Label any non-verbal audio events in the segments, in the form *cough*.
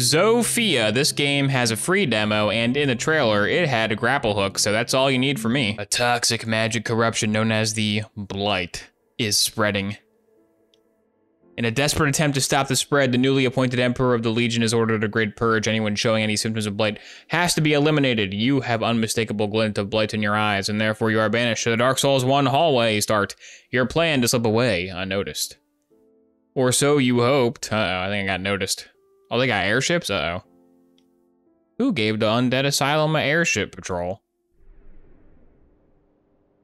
Zofia, this game has a free demo, and in the trailer, it had a grapple hook, so that's all you need for me. A toxic magic corruption known as the Blight is spreading. In a desperate attempt to stop the spread, the newly appointed Emperor of the Legion has ordered a great purge. Anyone showing any symptoms of Blight has to be eliminated. You have unmistakable glint of Blight in your eyes, and therefore you are banished to the Dark Souls 1 hallway start. Your plan to slip away unnoticed. Or so you hoped. Uh-oh, I think I got noticed. Oh, they got airships? Uh-oh. Who gave the Undead Asylum an airship patrol?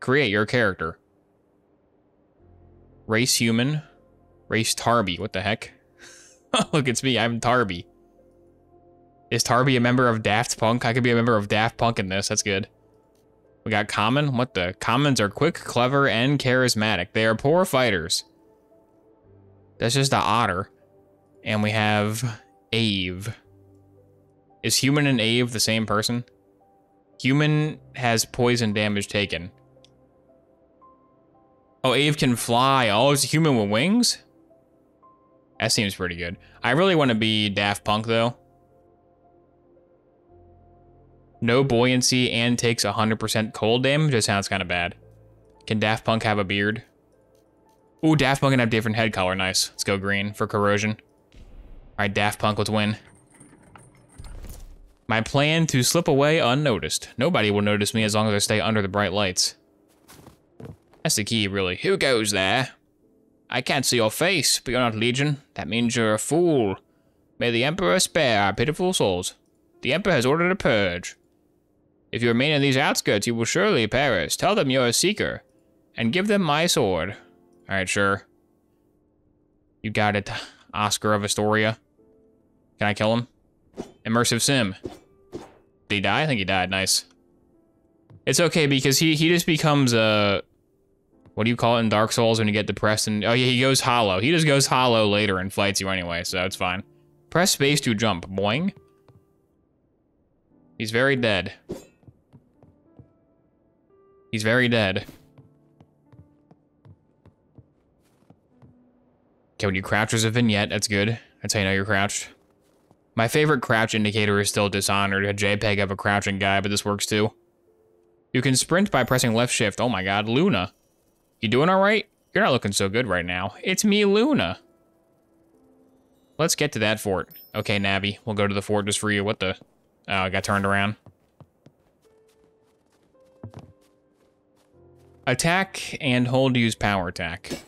Create your character. Race human. Race Tarby. What the heck? *laughs* Look, it's me. I'm Tarby. Is Tarby a member of Daft Punk? I could be a member of Daft Punk in this. That's good. We got Common. What the? Commons are quick, clever, and charismatic. They are poor fighters. That's just the otter. And we have Ave. Is human and Ave the same person? Human has poison damage taken. Oh, Ave can fly. Oh, it's a human with wings? That seems pretty good. I really want to be Daft Punk, though. No buoyancy and takes 100% cold damage. That sounds kind of bad. Can Daft Punk have a beard? Ooh, Daft Punk can have different head color. Nice. Let's go green for corrosion. All right, Daft Punk, let's win. My plan to slip away unnoticed. Nobody will notice me as long as I stay under the bright lights. That's the key, really. Who goes there? I can't see your face, but you're not Legion. That means you're a fool. May the Emperor spare our pitiful souls. The Emperor has ordered a purge. If you remain in these outskirts, you will surely perish. Tell them you're a seeker, and give them my sword. Alright, sure. You got it, Oscar of Astora. Can I kill him? Immersive sim. Did he die? I think he died. Nice. It's okay because he, he just becomes a... What do you call it in Dark Souls when you get depressed and... Oh yeah, he goes hollow. He just goes hollow later and fights you anyway, so it's fine. Press space to jump. Boing. He's very dead. He's very dead. Okay, when you crouch, there's a vignette. That's good. That's how you know you're crouched. My favorite crouch indicator is still Dishonored, a JPEG of a crouching guy, but this works too. You can sprint by pressing left shift. Oh my god, Luna. You doing alright? You're not looking so good right now. It's me, Luna. Let's get to that fort. Okay, Navi, we'll go to the fort just for you. What the? Oh, I got turned around. Attack and hold to use power attack.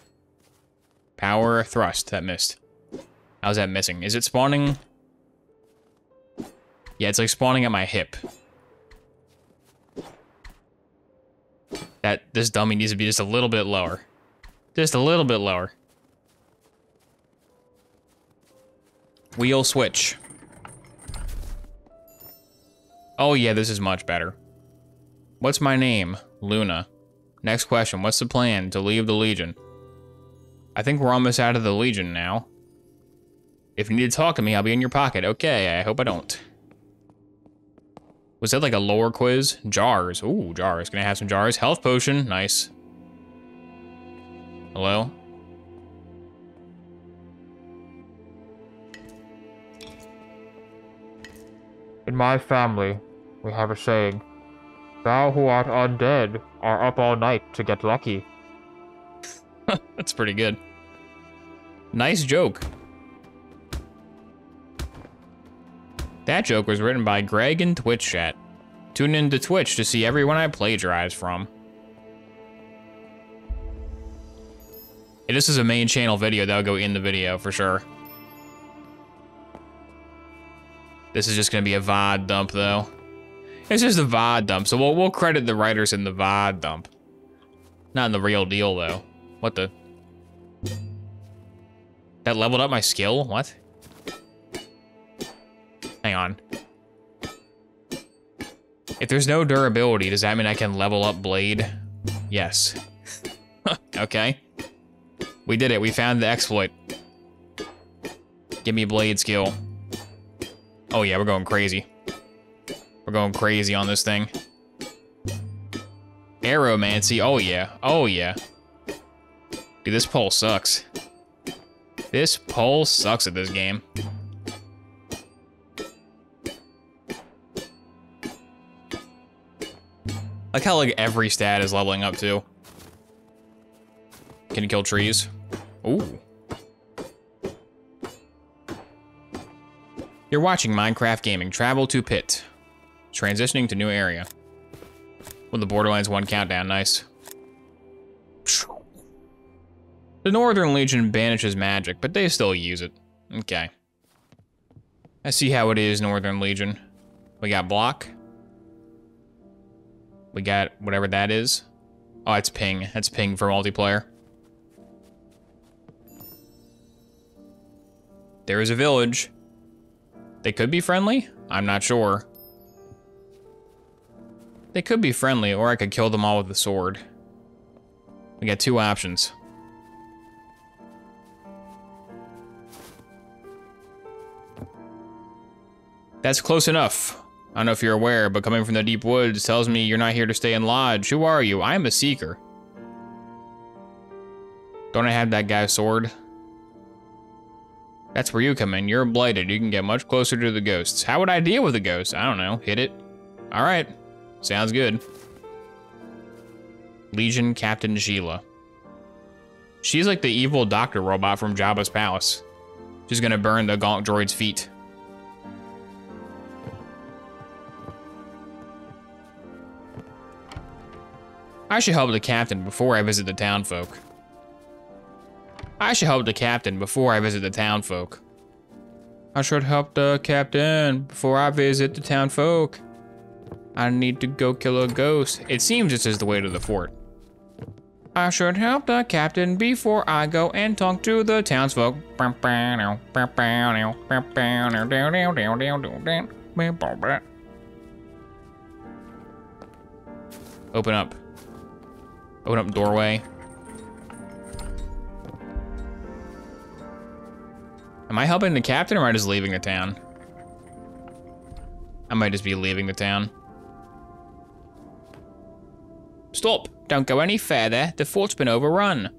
Power thrust, that missed. How's that missing? Is it spawning yeah, it's like spawning at my hip. That this dummy needs to be just a little bit lower. Just a little bit lower. Wheel switch. Oh yeah, this is much better. What's my name? Luna. Next question, what's the plan to leave the Legion? I think we're almost out of the Legion now. If you need to talk to me, I'll be in your pocket. Okay, I hope I don't. Was that like a lore quiz? Jars. Ooh, jars. Gonna have some jars. Health potion. Nice. Hello? In my family, we have a saying. Thou who art undead are up all night to get lucky. *laughs* That's pretty good. Nice joke. That joke was written by Greg in Twitch chat. Tune in to Twitch to see everyone I plagiarize from. This is a main channel video that'll go in the video for sure. This is just gonna be a VOD dump though. It's just a VOD dump, so we'll, we'll credit the writers in the VOD dump. Not in the real deal though. What the? That leveled up my skill? What? Hang on. If there's no durability, does that mean I can level up Blade? Yes. *laughs* okay. We did it. We found the exploit. Give me Blade skill. Oh yeah, we're going crazy. We're going crazy on this thing. Aeromancy. Oh yeah. Oh yeah. Dude, this pole sucks. This pole sucks at this game. Like how like every stat is leveling up too. Can you kill trees? Ooh. You're watching Minecraft Gaming. Travel to pit. Transitioning to new area. With the Borderlands 1 countdown, nice. The Northern Legion banishes magic, but they still use it. Okay. I see how it is, Northern Legion. We got block. We got whatever that is. Oh, it's ping. That's ping for multiplayer. There is a village. They could be friendly? I'm not sure. They could be friendly, or I could kill them all with the sword. We got two options. That's close enough. I don't know if you're aware, but coming from the deep woods tells me you're not here to stay in lodge. Who are you? I'm a seeker. Don't I have that guy's sword? That's where you come in. You're blighted. You can get much closer to the ghosts. How would I deal with the ghosts? I don't know. Hit it. All right. Sounds good. Legion Captain Sheila. She's like the evil doctor robot from Jabba's palace. She's gonna burn the Gonk droid's feet. I should help the captain before I visit the townfolk. I should help the captain before I visit the townfolk. I should help the captain before I visit the townfolk. I need to go kill a ghost. It seems this is the way to the fort. I should help the captain before I go and talk to the townsfolk. Open up. Open up doorway. Am I helping the captain or am I just leaving the town? I might just be leaving the town. Stop! Don't go any further. The fort's been overrun.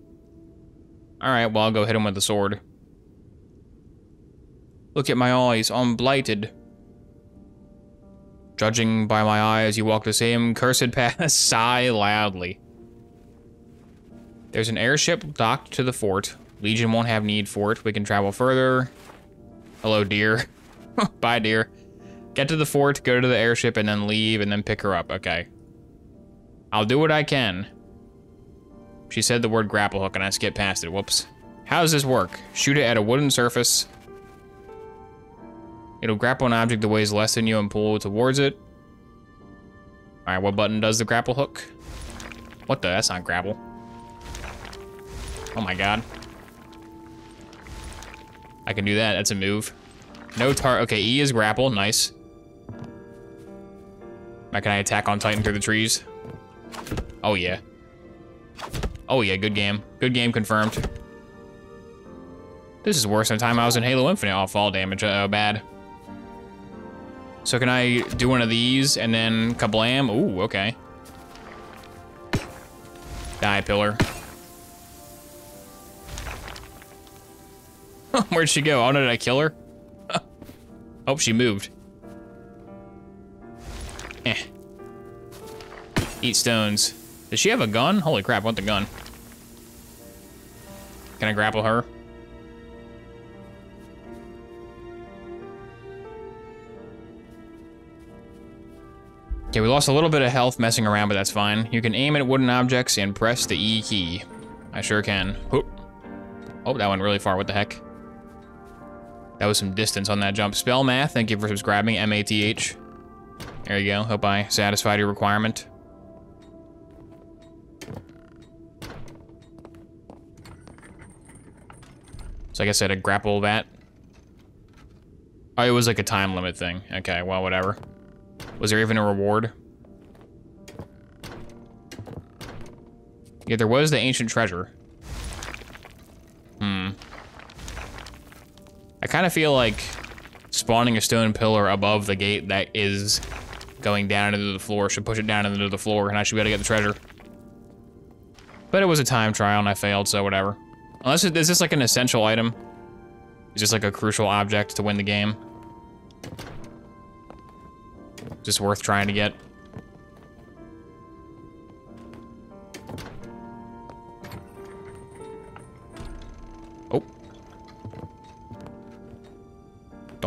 Alright, well, I'll go hit him with the sword. Look at my eyes, I'm blighted. Judging by my eyes, you walk the same cursed *laughs* path. Sigh loudly. There's an airship docked to the fort. Legion won't have need for it. We can travel further. Hello, dear. *laughs* Bye, dear. Get to the fort, go to the airship, and then leave, and then pick her up. Okay. I'll do what I can. She said the word grapple hook, and I skipped past it. Whoops. How does this work? Shoot it at a wooden surface. It'll grapple an object that weighs less than you and pull towards it. All right, what button does the grapple hook? What the? That's not grapple. Oh my god. I can do that. That's a move. No tar. Okay, E is grapple. Nice. Now can I attack on Titan through the trees? Oh yeah. Oh yeah, good game. Good game confirmed. This is worse than the time I was in Halo Infinite. Oh, fall damage. Oh, bad. So can I do one of these and then kablam? Ooh, okay. Die, pillar. *laughs* Where'd she go? Oh, no, did I kill her? *laughs* oh, she moved. Eh. Eat stones. Does she have a gun? Holy crap, I want the gun. Can I grapple her? Okay, we lost a little bit of health messing around, but that's fine. You can aim at wooden objects and press the E key. I sure can. Oh, that went really far. What the heck? That was some distance on that jump. Spell math, thank you for subscribing, M-A-T-H. There you go, hope I satisfied your requirement. So I guess I had to grapple that. Oh, it was like a time limit thing. Okay, well, whatever. Was there even a reward? Yeah, there was the ancient treasure. Hmm. I kind of feel like spawning a stone pillar above the gate that is going down into the floor should push it down into the floor and I should be able to get the treasure. But it was a time trial and I failed, so whatever. Unless, it, is this like an essential item? Is this like a crucial object to win the game? Just worth trying to get.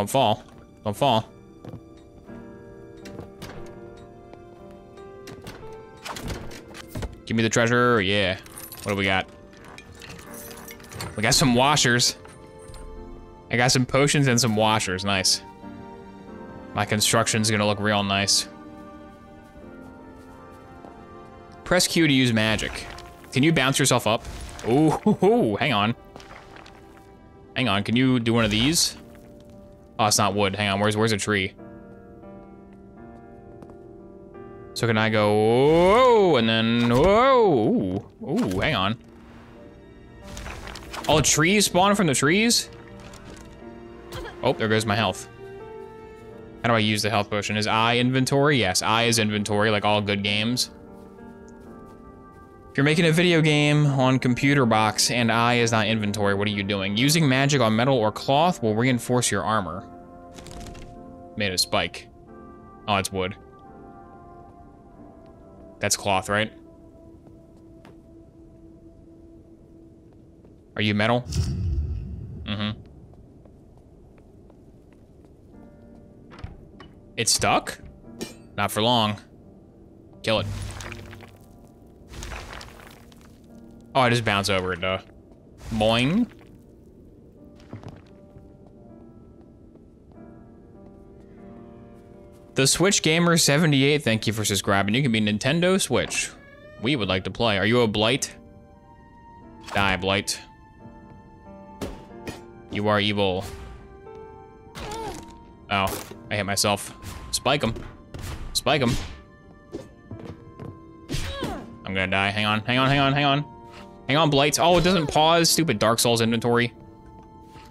Don't fall. Don't fall. Give me the treasure. Yeah. What do we got? We got some washers. I got some potions and some washers. Nice. My construction's gonna look real nice. Press Q to use magic. Can you bounce yourself up? Ooh, *laughs* hang on. Hang on, can you do one of these? Oh, it's not wood. Hang on, where's where's a tree? So can I go, whoa, and then, whoa, ooh, ooh, hang on. All trees spawn from the trees? Oh, there goes my health. How do I use the health potion? Is I inventory? Yes, I is inventory, like all good games. If you're making a video game on computer box and I is not inventory, what are you doing? Using magic on metal or cloth will reinforce your armor. Made a spike. Oh, it's wood. That's cloth, right? Are you metal? Mm-hmm. It's stuck? Not for long. Kill it. Oh, I just bounce over it, duh. Boing. The Switch Gamer 78, thank you for subscribing. You can be Nintendo Switch. We would like to play. Are you a Blight? Die, Blight. You are evil. Oh, I hit myself. Spike him. Spike him. I'm gonna die. Hang on, hang on, hang on, hang on. Hang on, Blights. Oh, it doesn't pause. Stupid Dark Souls inventory.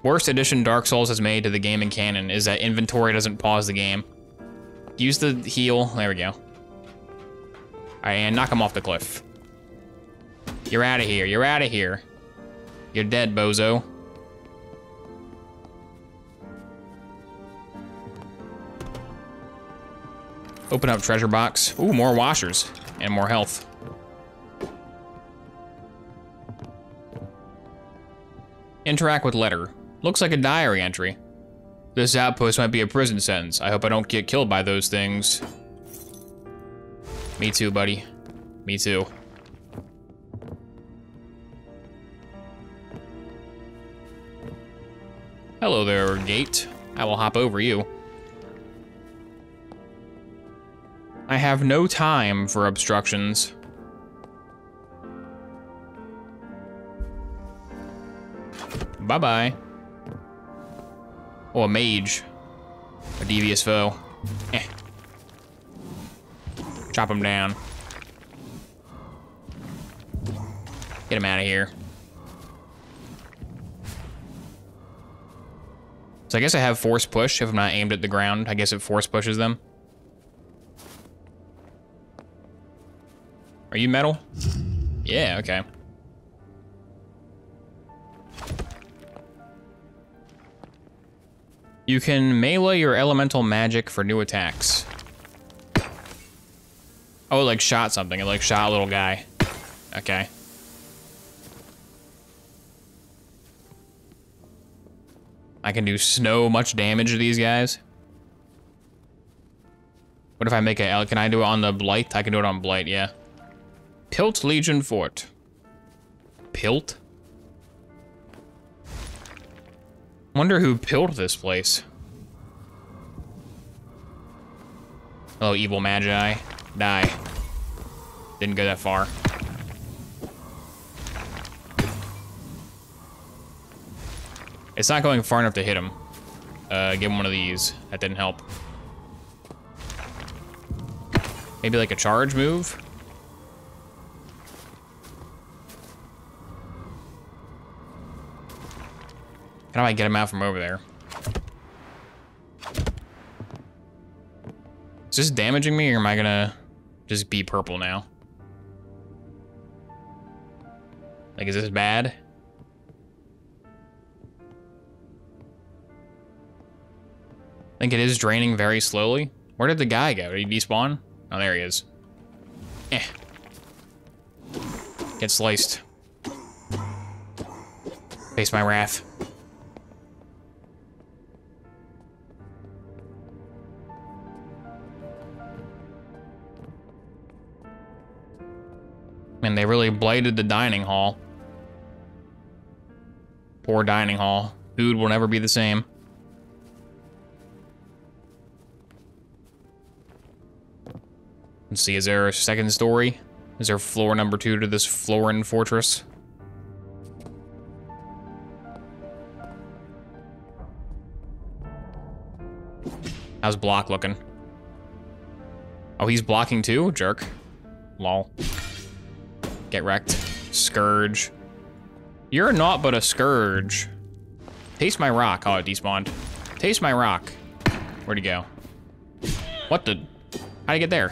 Worst addition Dark Souls has made to the gaming canon is that inventory doesn't pause the game. Use the heal. There we go. All right, and knock him off the cliff. You're out of here. You're out of here. You're dead, bozo. Open up treasure box. Ooh, more washers and more health. Interact with letter. Looks like a diary entry. This outpost might be a prison sentence. I hope I don't get killed by those things. Me too, buddy. Me too. Hello there, gate. I will hop over you. I have no time for obstructions. Bye-bye. Oh, a mage. A devious foe. Eh. Chop him down. Get him out of here. So I guess I have force push if I'm not aimed at the ground. I guess it force pushes them. Are you metal? Yeah, okay. You can melee your elemental magic for new attacks. Oh, it like shot something. It like shot a little guy. Okay. I can do so much damage to these guys. What if I make a, can I do it on the Blight? I can do it on Blight, yeah. Pilt Legion Fort. Pilt? Wonder who built this place. Oh, evil magi. Die. Didn't go that far. It's not going far enough to hit him. Uh, give him one of these. That didn't help. Maybe like a charge move? How do I get him out from over there? Is this damaging me or am I gonna just be purple now? Like, is this bad? I think it is draining very slowly. Where did the guy go? Did he despawn? Oh, there he is. Eh. Get sliced. Face my wrath. Man, they really blighted the dining hall. Poor dining hall. Food will never be the same. Let's see, is there a second story? Is there floor number two to this Florin fortress? How's block looking? Oh, he's blocking too? Jerk. Lol. Get wrecked. Scourge. You're not but a scourge. Taste my rock. Oh, it despawned. Taste my rock. Where'd he go? What the? How'd he get there?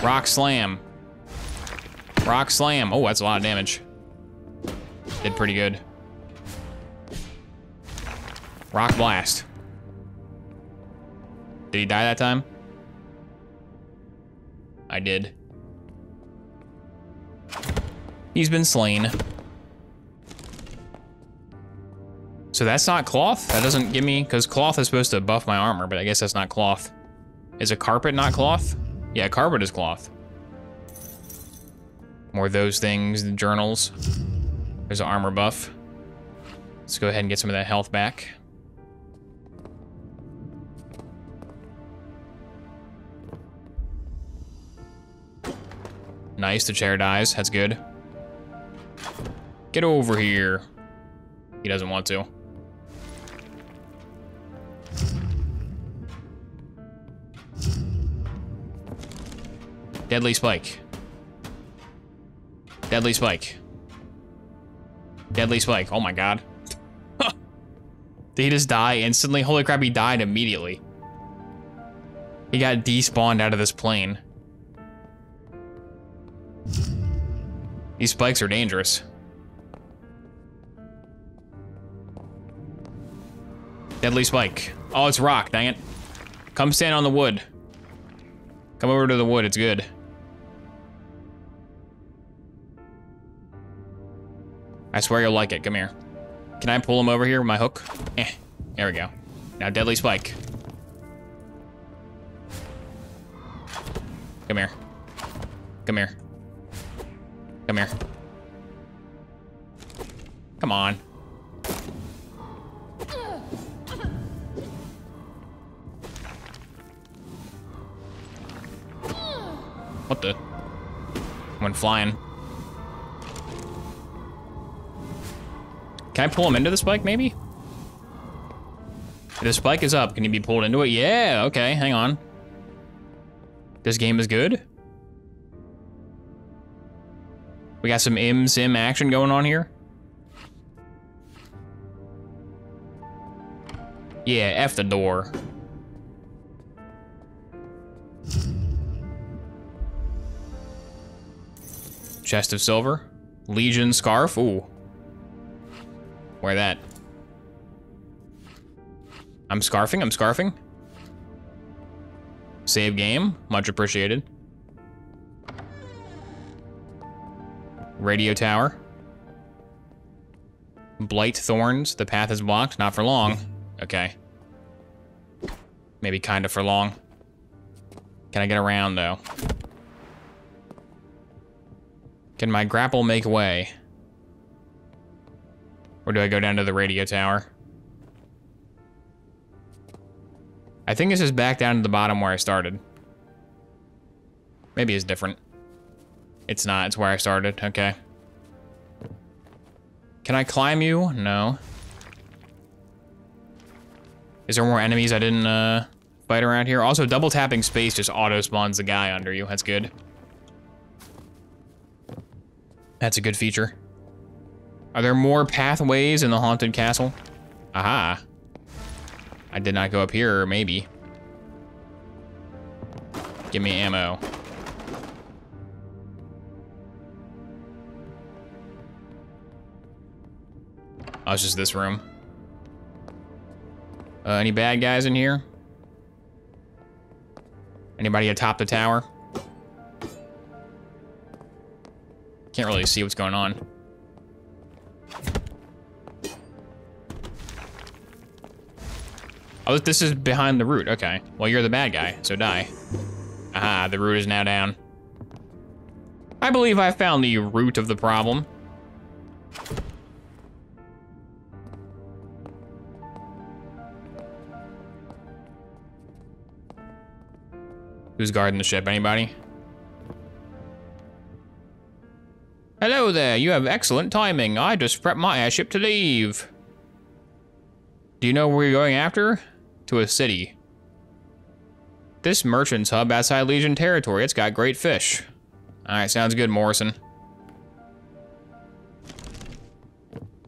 Rock slam. Rock slam. Oh, that's a lot of damage. Did pretty good. Rock blast. Did he die that time? I did. He's been slain. So that's not cloth? That doesn't give me, because cloth is supposed to buff my armor, but I guess that's not cloth. Is a carpet not cloth? Yeah, carpet is cloth. More those things, the journals. There's an armor buff. Let's go ahead and get some of that health back. Nice, the chair dies. That's good. Get over here. He doesn't want to. Deadly Spike. Deadly Spike. Deadly Spike. Oh my god. Did he just die instantly? Holy crap, he died immediately. He got despawned out of this plane. These spikes are dangerous. Deadly spike. Oh, it's rock, dang it. Come stand on the wood. Come over to the wood, it's good. I swear you'll like it, come here. Can I pull him over here with my hook? Eh, there we go. Now deadly spike. Come here. Come here. Come here. Come on. What the? Went flying. Can I pull him into the spike, maybe? The spike is up. Can he be pulled into it? Yeah, okay, hang on. This game is good? We got some im sim action going on here. Yeah, F the door. Chest of silver. Legion scarf. Ooh. Wear that. I'm scarfing, I'm scarfing. Save game, much appreciated. Radio tower. Blight thorns. The path is blocked. Not for long. Okay. Maybe kinda for long. Can I get around though? Can my grapple make way? Or do I go down to the radio tower? I think this is back down to the bottom where I started. Maybe it's different. It's not, it's where I started, okay. Can I climb you? No. Is there more enemies I didn't uh, fight around here? Also, double tapping space just auto spawns the guy under you. That's good. That's a good feature. Are there more pathways in the Haunted Castle? Aha. I did not go up here, maybe. Give me ammo. Oh, it's just this room. Uh, any bad guys in here? Anybody atop the tower? Can't really see what's going on. Oh, this is behind the root. Okay. Well, you're the bad guy, so die. Aha, the root is now down. I believe I found the root of the problem. Who's guarding the ship? Anybody? There, you have excellent timing. I just prepped my airship to leave. Do you know where you're going after? To a city. This merchant's hub outside Legion territory. It's got great fish. Alright, sounds good, Morrison.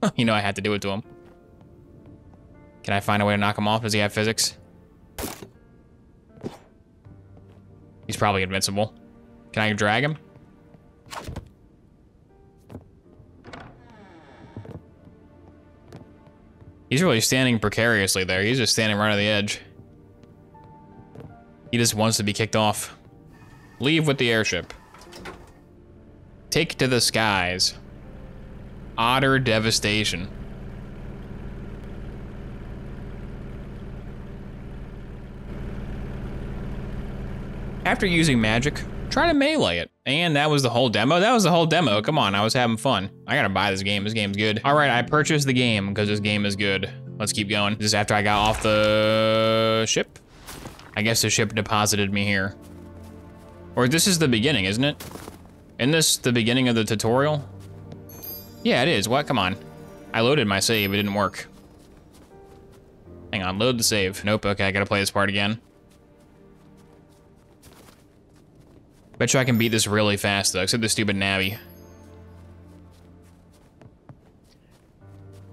*laughs* you know I had to do it to him. Can I find a way to knock him off? Does he have physics? He's probably invincible. Can I drag him? He's really standing precariously there. He's just standing right on the edge. He just wants to be kicked off. Leave with the airship. Take to the skies. Otter devastation. After using magic, try to melee it. And that was the whole demo. That was the whole demo. Come on, I was having fun. I gotta buy this game. This game's good. All right, I purchased the game because this game is good. Let's keep going. This is after I got off the ship. I guess the ship deposited me here. Or this is the beginning, isn't it? Isn't this the beginning of the tutorial? Yeah, it is. What? Come on. I loaded my save. It didn't work. Hang on. Load the save. Nope. Okay, I gotta play this part again. Bet you I can beat this really fast, though, except the stupid Navi.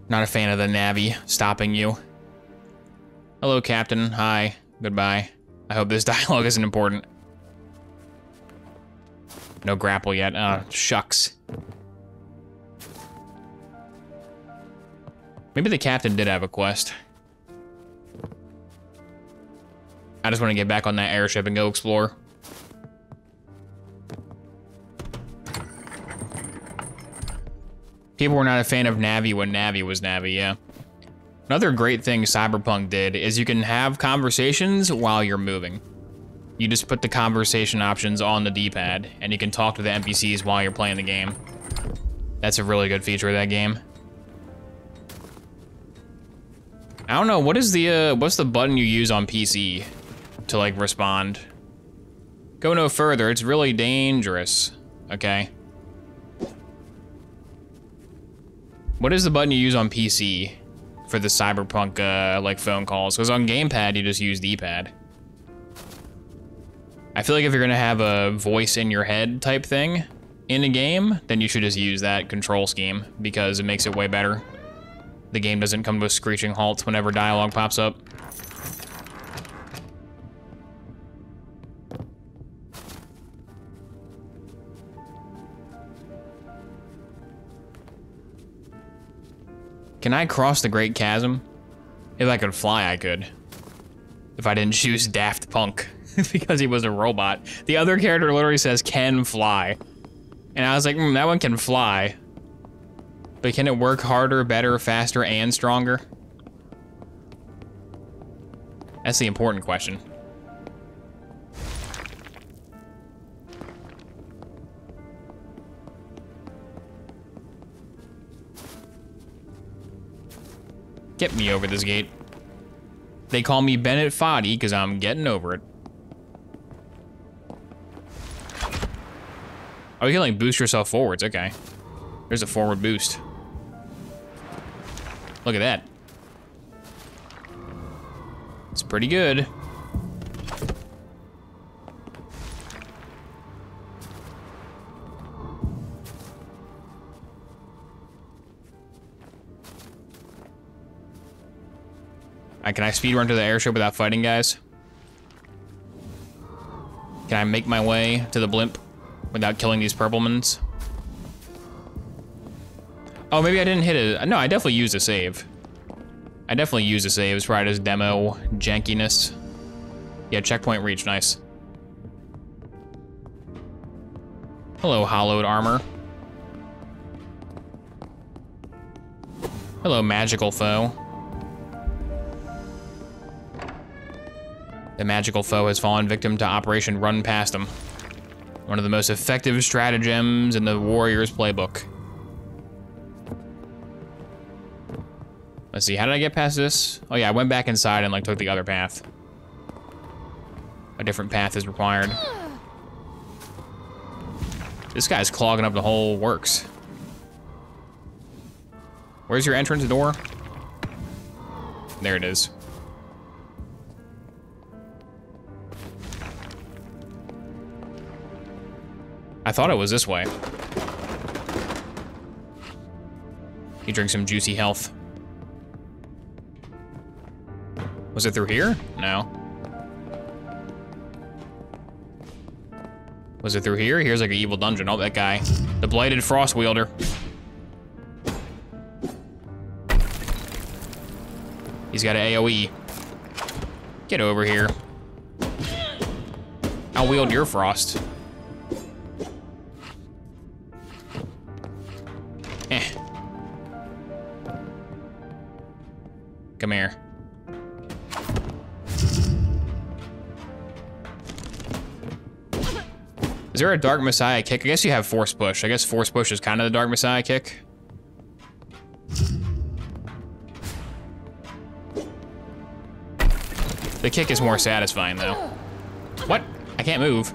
Not a fan of the Navi stopping you. Hello, Captain. Hi. Goodbye. I hope this *laughs* dialogue isn't important. No grapple yet. Oh, shucks. Maybe the captain did have a quest. I just want to get back on that airship and go explore. People were not a fan of Navi when Navi was Navi, yeah. Another great thing Cyberpunk did is you can have conversations while you're moving. You just put the conversation options on the D-pad, and you can talk to the NPCs while you're playing the game. That's a really good feature of that game. I don't know, what is the, uh, what's the button you use on PC to, like, respond? Go no further, it's really dangerous, okay? What is the button you use on PC for the Cyberpunk, uh, like, phone calls? Because on Gamepad, you just use D-pad. I feel like if you're gonna have a voice in your head type thing in a game, then you should just use that control scheme because it makes it way better. The game doesn't come to a screeching halt whenever dialogue pops up. Can I cross the Great Chasm? If I could fly, I could. If I didn't choose *laughs* Daft Punk *laughs* because he was a robot. The other character literally says can fly. And I was like, mm, that one can fly. But can it work harder, better, faster, and stronger? That's the important question. Get me over this gate. They call me Bennett Foddy because I'm getting over it. Oh, you can like boost yourself forwards, okay. There's a forward boost. Look at that. It's pretty good. Right, can I speed run to the airship without fighting guys? Can I make my way to the blimp without killing these purplemans? Oh, maybe I didn't hit it. No, I definitely used a save. I definitely used a save. It's right as demo jankiness. Yeah, checkpoint reach, nice. Hello, hollowed armor. Hello, magical foe. The magical foe has fallen victim to Operation Run Past him. One of the most effective stratagems in the Warriors playbook. Let's see, how did I get past this? Oh yeah, I went back inside and like took the other path. A different path is required. This guy's clogging up the whole works. Where's your entrance door? There it is. I thought it was this way. You drink some juicy health. Was it through here? No. Was it through here? Here's like an evil dungeon. Oh, that guy. The Blighted Frost Wielder. He's got an AoE. Get over here. I'll wield your frost. Come here. Is there a Dark Messiah kick? I guess you have Force Push. I guess Force Push is kind of the Dark Messiah kick. The kick is more satisfying, though. What? I can't move.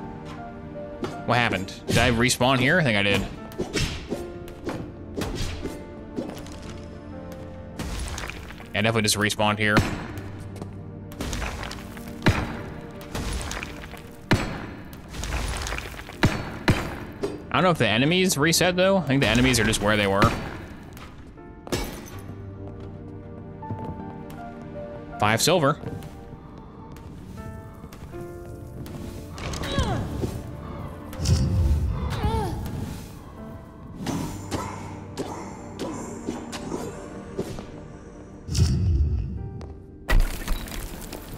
What happened? Did I respawn here? I think I did. I definitely just respawned here. I don't know if the enemies reset though. I think the enemies are just where they were. Five silver.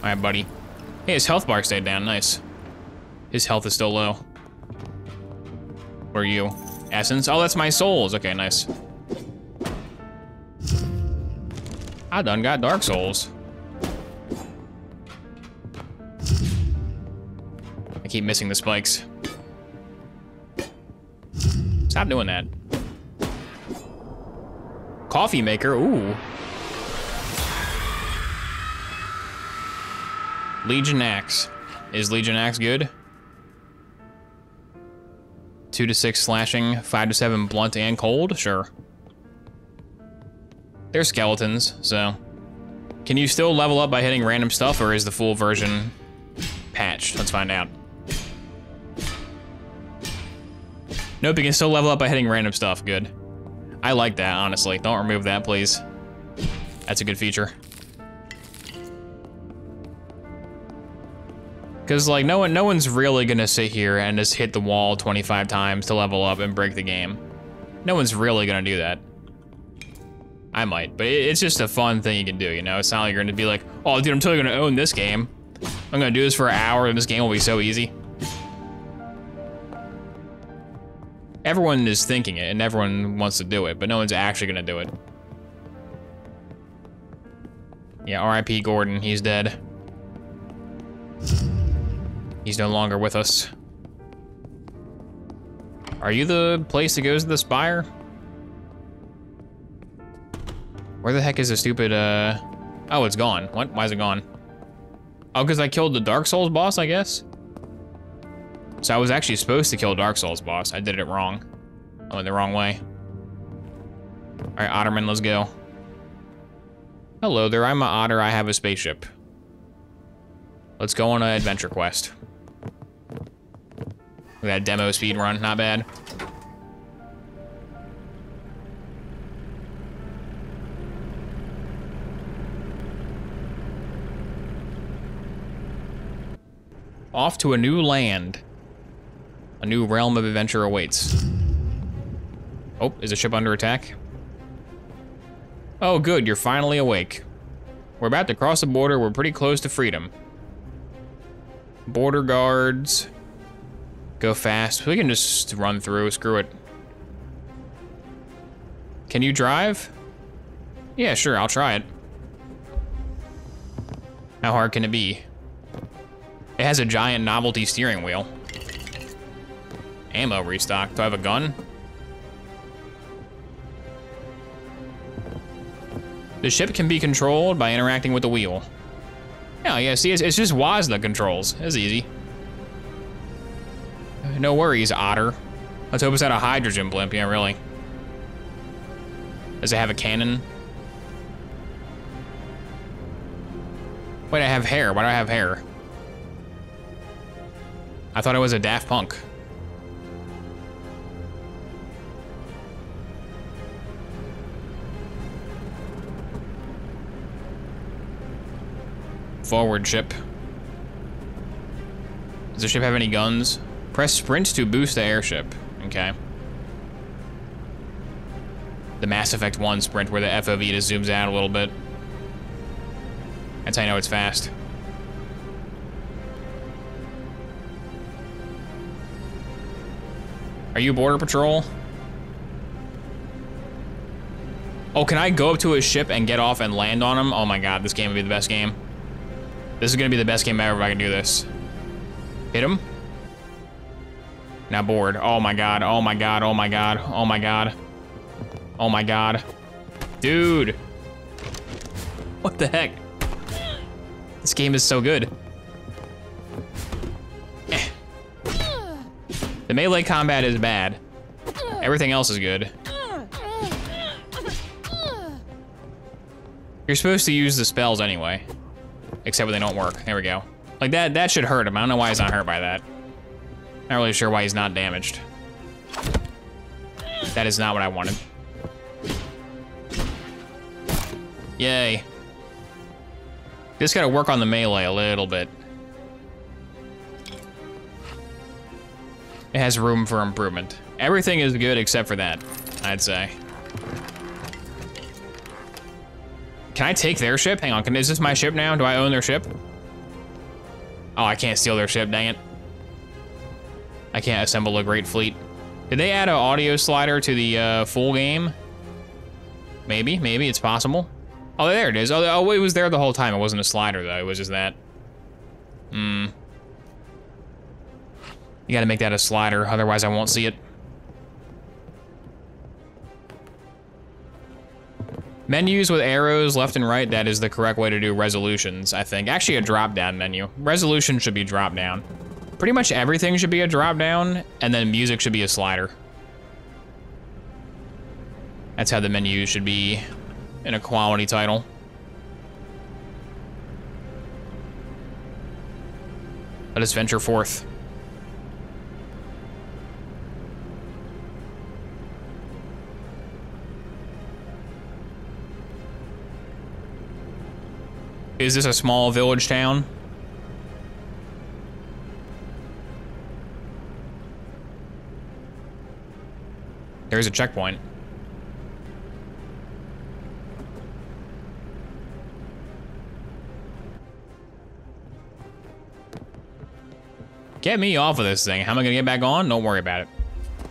All right, buddy. Hey, his health bar stayed down, nice. His health is still low. Where are you? Essence? Oh, that's my souls. Okay, nice. I done got Dark Souls. I keep missing the spikes. Stop doing that. Coffee maker, ooh. Legion Axe. Is Legion Axe good? Two to six slashing, five to seven blunt and cold? Sure. They're skeletons, so. Can you still level up by hitting random stuff, or is the full version patched? Let's find out. Nope, you can still level up by hitting random stuff. Good. I like that, honestly. Don't remove that, please. That's a good feature. Because, like, no one, no one's really gonna sit here and just hit the wall 25 times to level up and break the game. No one's really gonna do that. I might, but it's just a fun thing you can do, you know? It's not like you're gonna be like, oh, dude, I'm totally gonna own this game. I'm gonna do this for an hour and this game will be so easy. Everyone is thinking it and everyone wants to do it, but no one's actually gonna do it. Yeah, RIP Gordon, he's dead. He's no longer with us. Are you the place that goes to the spire? Where the heck is the stupid, uh... Oh, it's gone. What? Why is it gone? Oh, because I killed the Dark Souls boss, I guess? So I was actually supposed to kill Dark Souls boss. I did it wrong. I went the wrong way. All right, Otterman, let's go. Hello there, I'm an otter. I have a spaceship. Let's go on an adventure quest. We got a demo speed run, not bad. Off to a new land. A new realm of adventure awaits. Oh, is the ship under attack? Oh, good, you're finally awake. We're about to cross the border, we're pretty close to freedom. Border guards. Go fast. We can just run through, screw it. Can you drive? Yeah, sure, I'll try it. How hard can it be? It has a giant novelty steering wheel. Ammo restock. Do I have a gun? The ship can be controlled by interacting with the wheel. Yeah, yeah, see, it's, it's just WASD controls. It's easy. No worries, Otter. Let's hope it's not a hydrogen blimp, yeah, really. Does it have a cannon? Wait, I have hair. Why do I have hair? I thought I was a Daft Punk. Forward ship. Does the ship have any guns? Press sprint to boost the airship. Okay. The Mass Effect 1 sprint where the FOV just zooms out a little bit. That's how I know it's fast. Are you Border Patrol? Oh, can I go up to his ship and get off and land on him? Oh my god, this game would be the best game. This is gonna be the best game ever if I can do this. Hit him. Now board. Oh my god, oh my god, oh my god, oh my god. Oh my god. Dude. What the heck? This game is so good. The melee combat is bad. Everything else is good. You're supposed to use the spells anyway. Except when they don't work. There we go. Like that, that should hurt him. I don't know why he's not hurt by that. Not really sure why he's not damaged. That is not what I wanted. Yay. Just gotta work on the melee a little bit. It has room for improvement. Everything is good except for that, I'd say. Can I take their ship? Hang on, can, is this my ship now? Do I own their ship? Oh, I can't steal their ship, dang it. I can't assemble a great fleet. Did they add an audio slider to the uh, full game? Maybe, maybe, it's possible. Oh, there it is. Oh, oh, it was there the whole time. It wasn't a slider, though. It was just that. Hmm. You gotta make that a slider, otherwise I won't see it. Menus with arrows left and right, that is the correct way to do resolutions, I think. Actually, a drop-down menu. Resolution should be drop-down. Pretty much everything should be a drop-down, and then music should be a slider. That's how the menu should be in a quality title. Let us venture forth. Is this a small village town? There's a checkpoint. Get me off of this thing. How am I gonna get back on? Don't worry about it.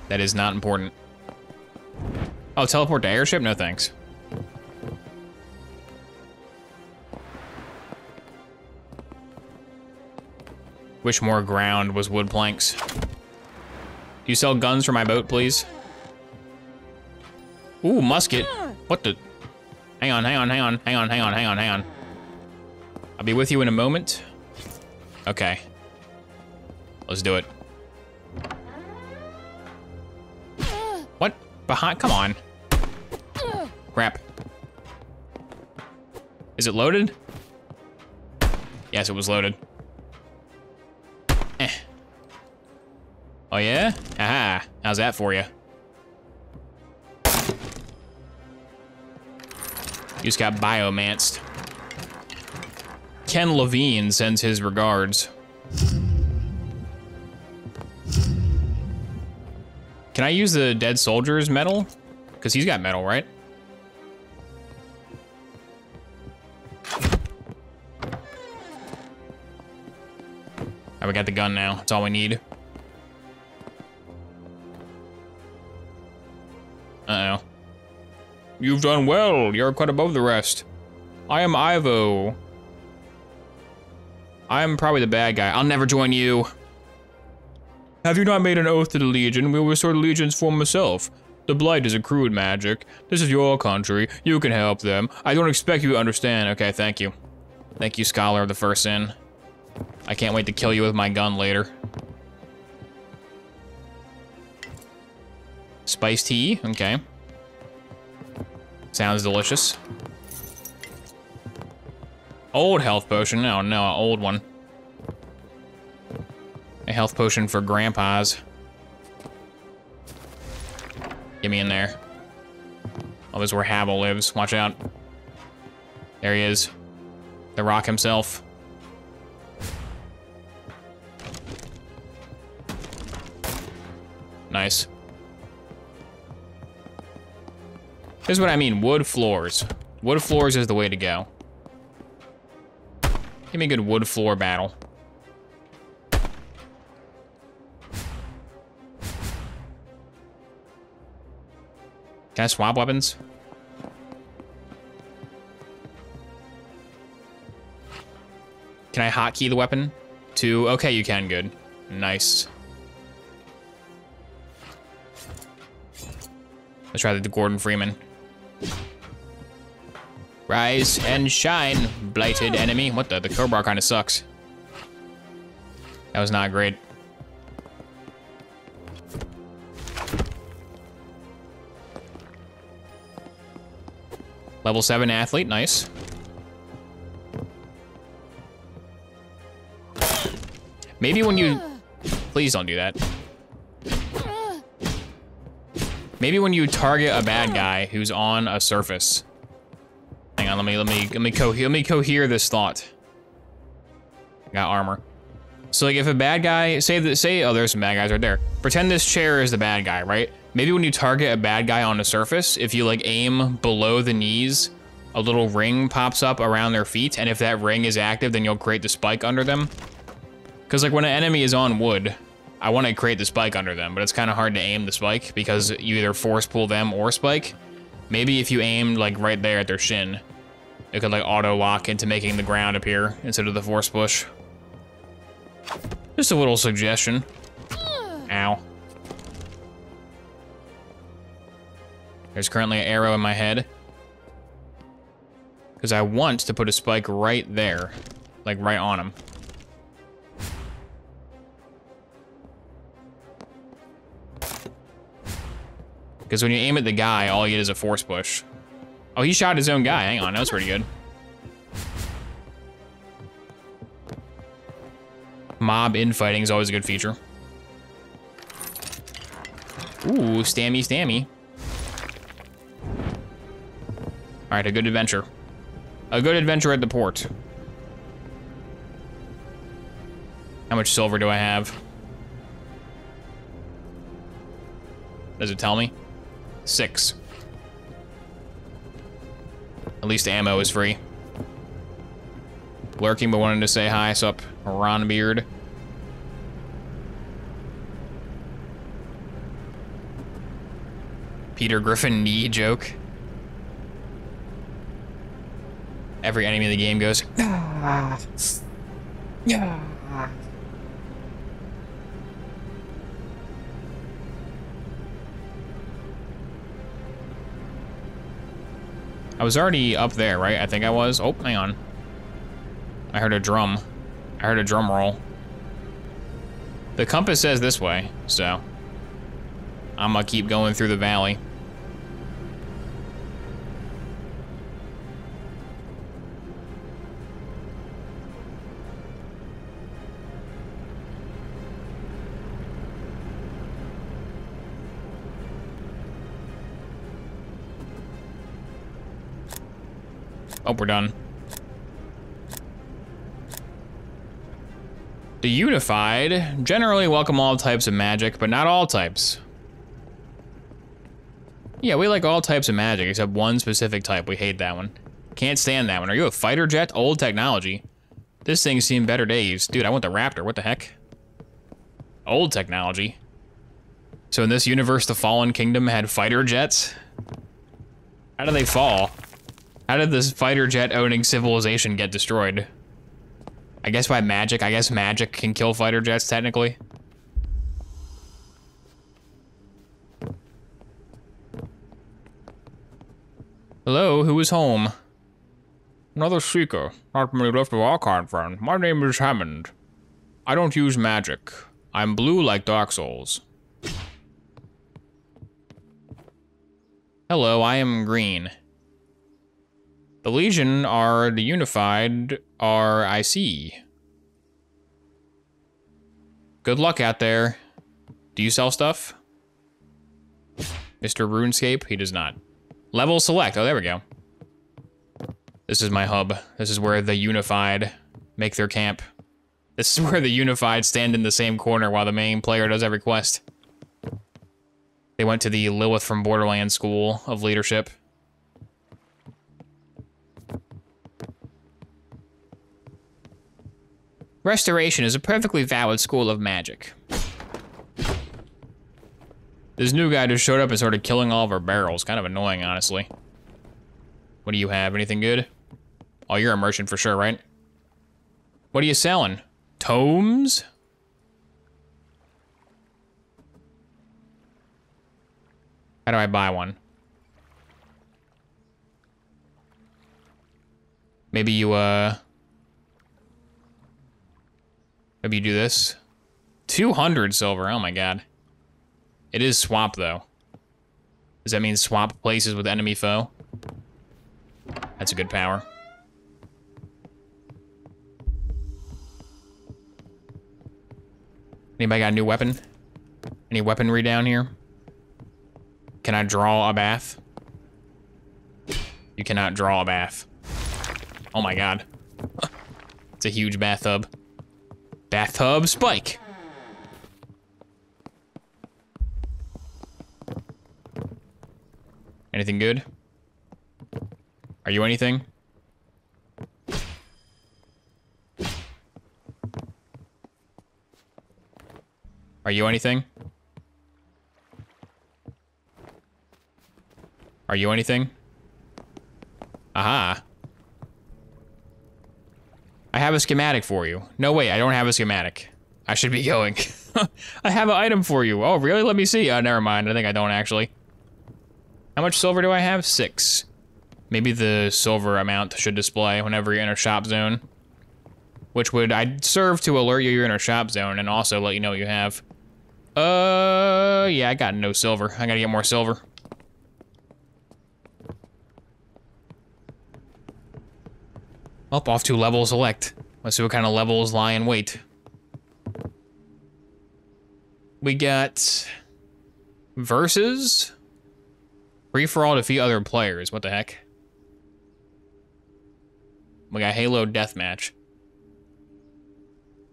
That is not important. Oh, teleport to airship? No thanks. Wish more ground was wood planks. Do you sell guns for my boat, please? Ooh, musket. What the? Hang on, hang on, hang on, hang on, hang on, hang on, hang on. I'll be with you in a moment. Okay. Let's do it. What? Behind? Come on. Crap. Is it loaded? Yes, it was loaded. Eh. Oh yeah? Haha. How's that for you? You just got biomanced. Ken Levine sends his regards. Can I use the dead soldier's metal? Because he's got metal, right? Oh, we got the gun now. That's all we need. You've done well. You're quite above the rest. I am Ivo. I am probably the bad guy. I'll never join you. Have you not made an oath to the Legion? We will restore the Legion's former myself. The Blight is a crude magic. This is your country. You can help them. I don't expect you to understand. Okay, thank you. Thank you, Scholar of the First Sin. I can't wait to kill you with my gun later. Spice tea, okay. Sounds delicious. Old health potion, Oh no, no, old one. A health potion for grandpas. Get me in there. Oh, this is where Havel lives. Watch out. There he is. The rock himself. Nice. Here's what I mean, wood floors. Wood floors is the way to go. Give me a good wood floor battle. Can I swap weapons? Can I hotkey the weapon? To, okay, you can, good. Nice. Let's try the Gordon Freeman. Rise and shine, blighted enemy. What the? The crowbar kind of sucks. That was not great. Level 7 athlete, nice. Maybe when you... Please don't do that. Maybe when you target a bad guy who's on a surface. Hang on, let me let me let me co let me cohere this thought. Got armor. So like if a bad guy say that say oh there's some bad guys right there. Pretend this chair is the bad guy, right? Maybe when you target a bad guy on a surface, if you like aim below the knees, a little ring pops up around their feet, and if that ring is active, then you'll create the spike under them. Because like when an enemy is on wood, I want to create the spike under them, but it's kind of hard to aim the spike because you either force pull them or spike. Maybe if you aimed like right there at their shin, it could like auto lock into making the ground appear instead of the force push. Just a little suggestion. Ow. There's currently an arrow in my head. Because I want to put a spike right there. Like right on him. Because when you aim at the guy, all you get is a force push. Oh, he shot his own guy. Hang on, that was pretty good. Mob infighting is always a good feature. Ooh, stammy, stammy. All right, a good adventure. A good adventure at the port. How much silver do I have? Does it tell me? Six. At least ammo is free. Lurking but wanted to say hi, so up Ron Beard. Peter Griffin knee joke. Every enemy in the game goes. *sighs* Yeah. I was already up there, right? I think I was. Oh, hang on. I heard a drum. I heard a drum roll. The compass says this way, so I'm gonna keep going through the valley. Oh, we're done. The Unified generally welcome all types of magic, but not all types. Yeah, we like all types of magic, except one specific type. We hate that one. Can't stand that one. Are you a fighter jet? Old technology. This thing's seen better days. Dude, I want the Raptor. What the heck? Old technology. So in this universe, the Fallen Kingdom had fighter jets? How do they fall? How did this fighter jet owning civilization get destroyed? I guess by magic. I guess magic can kill fighter jets, technically. Hello, who is home? Another seeker. Not many left of our kind, friend. My name is Hammond. I don't use magic. I'm blue like Dark Souls. Hello, I am green. The Legion are the unified RIC. Good luck out there. Do you sell stuff? Mr. RuneScape? He does not. Level select. Oh, there we go. This is my hub. This is where the unified make their camp. This is *laughs* where the unified stand in the same corner while the main player does every quest. They went to the Lilith from Borderlands School of Leadership. Restoration is a perfectly valid school of magic. This new guy just showed up and started killing all of our barrels. Kind of annoying, honestly. What do you have? Anything good? Oh, you're a merchant for sure, right? What are you selling? Tomes? How do I buy one? Maybe you, uh... Maybe you do this. 200 silver, oh my god. It is swap, though. Does that mean swap places with enemy foe? That's a good power. Anybody got a new weapon? Any weaponry down here? Can I draw a bath? You cannot draw a bath. Oh my god. *laughs* it's a huge bathtub. Bathtub spike. Anything good? Are you anything? Are you anything? Are you anything? Aha. I have a schematic for you. No, wait, I don't have a schematic. I should be *laughs* going. I have an item for you. Oh, really? Let me see. Uh, never mind. I think I don't actually. How much silver do I have? Six. Maybe the silver amount should display whenever you're in a shop zone. Which would, I'd serve to alert you you're in a shop zone and also let you know you have. Uh, yeah, I got no silver. I gotta get more silver. Up off to level select. Let's see what kind of levels lie in wait. We got versus free for all to defeat other players. What the heck? We got Halo Deathmatch.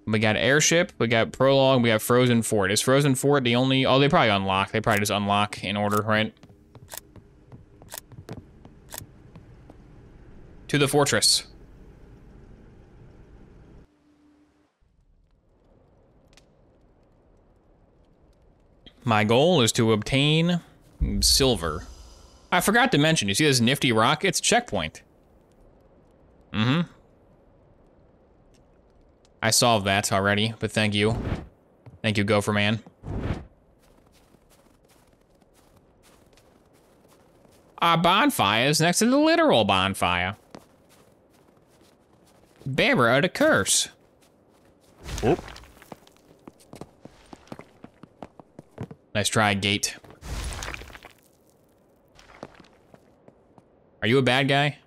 We got Airship, we got Prologue, we got Frozen Fort. Is Frozen Fort the only... Oh, they probably unlock. They probably just unlock in order, right? To the fortress. My goal is to obtain silver. I forgot to mention, you see this nifty rock? It's checkpoint. Mm-hmm. I solved that already, but thank you. Thank you, Gopher Man. Our bonfire is next to the literal bonfire. Bearer of the curse. Oop. Nice try, gate. Are you a bad guy?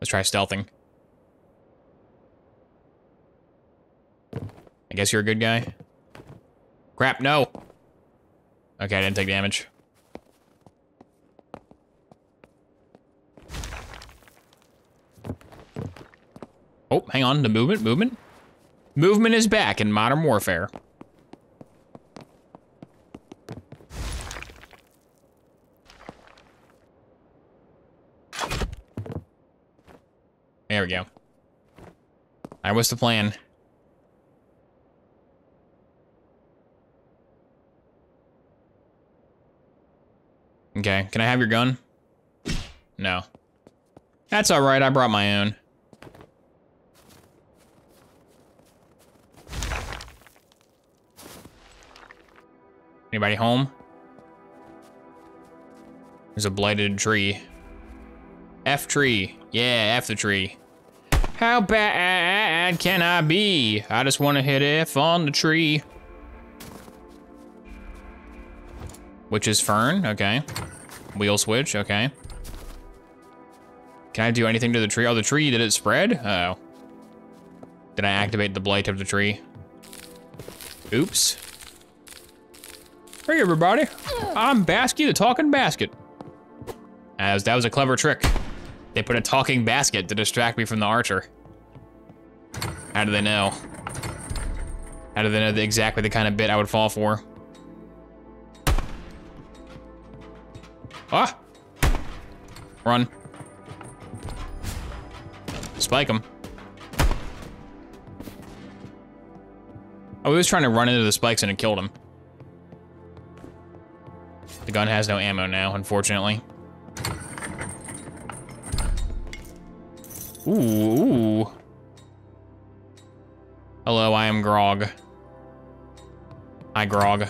Let's try stealthing. I guess you're a good guy. Crap, no. Okay, I didn't take damage. Oh, hang on, the movement, movement. Movement is back in Modern Warfare. There we go. Alright, what's the plan? Okay, can I have your gun? No. That's alright, I brought my own. Anybody home? There's a blighted tree. F tree. Yeah, F the tree. How bad can I be? I just want to hit F on the tree. Which is fern, okay. Wheel switch, okay. Can I do anything to the tree? Oh, the tree, did it spread? Oh. Did I activate the blight of the tree? Oops. Hey, everybody. I'm Basky, the talking basket. As that was a clever trick. They put a talking basket to distract me from the archer. How do they know? How do they know the, exactly the kind of bit I would fall for? Ah! Run. Spike him. He was trying to run into the spikes and it killed him. The gun has no ammo now, unfortunately. Ooh. Hello, I am Grog. Hi, Grog.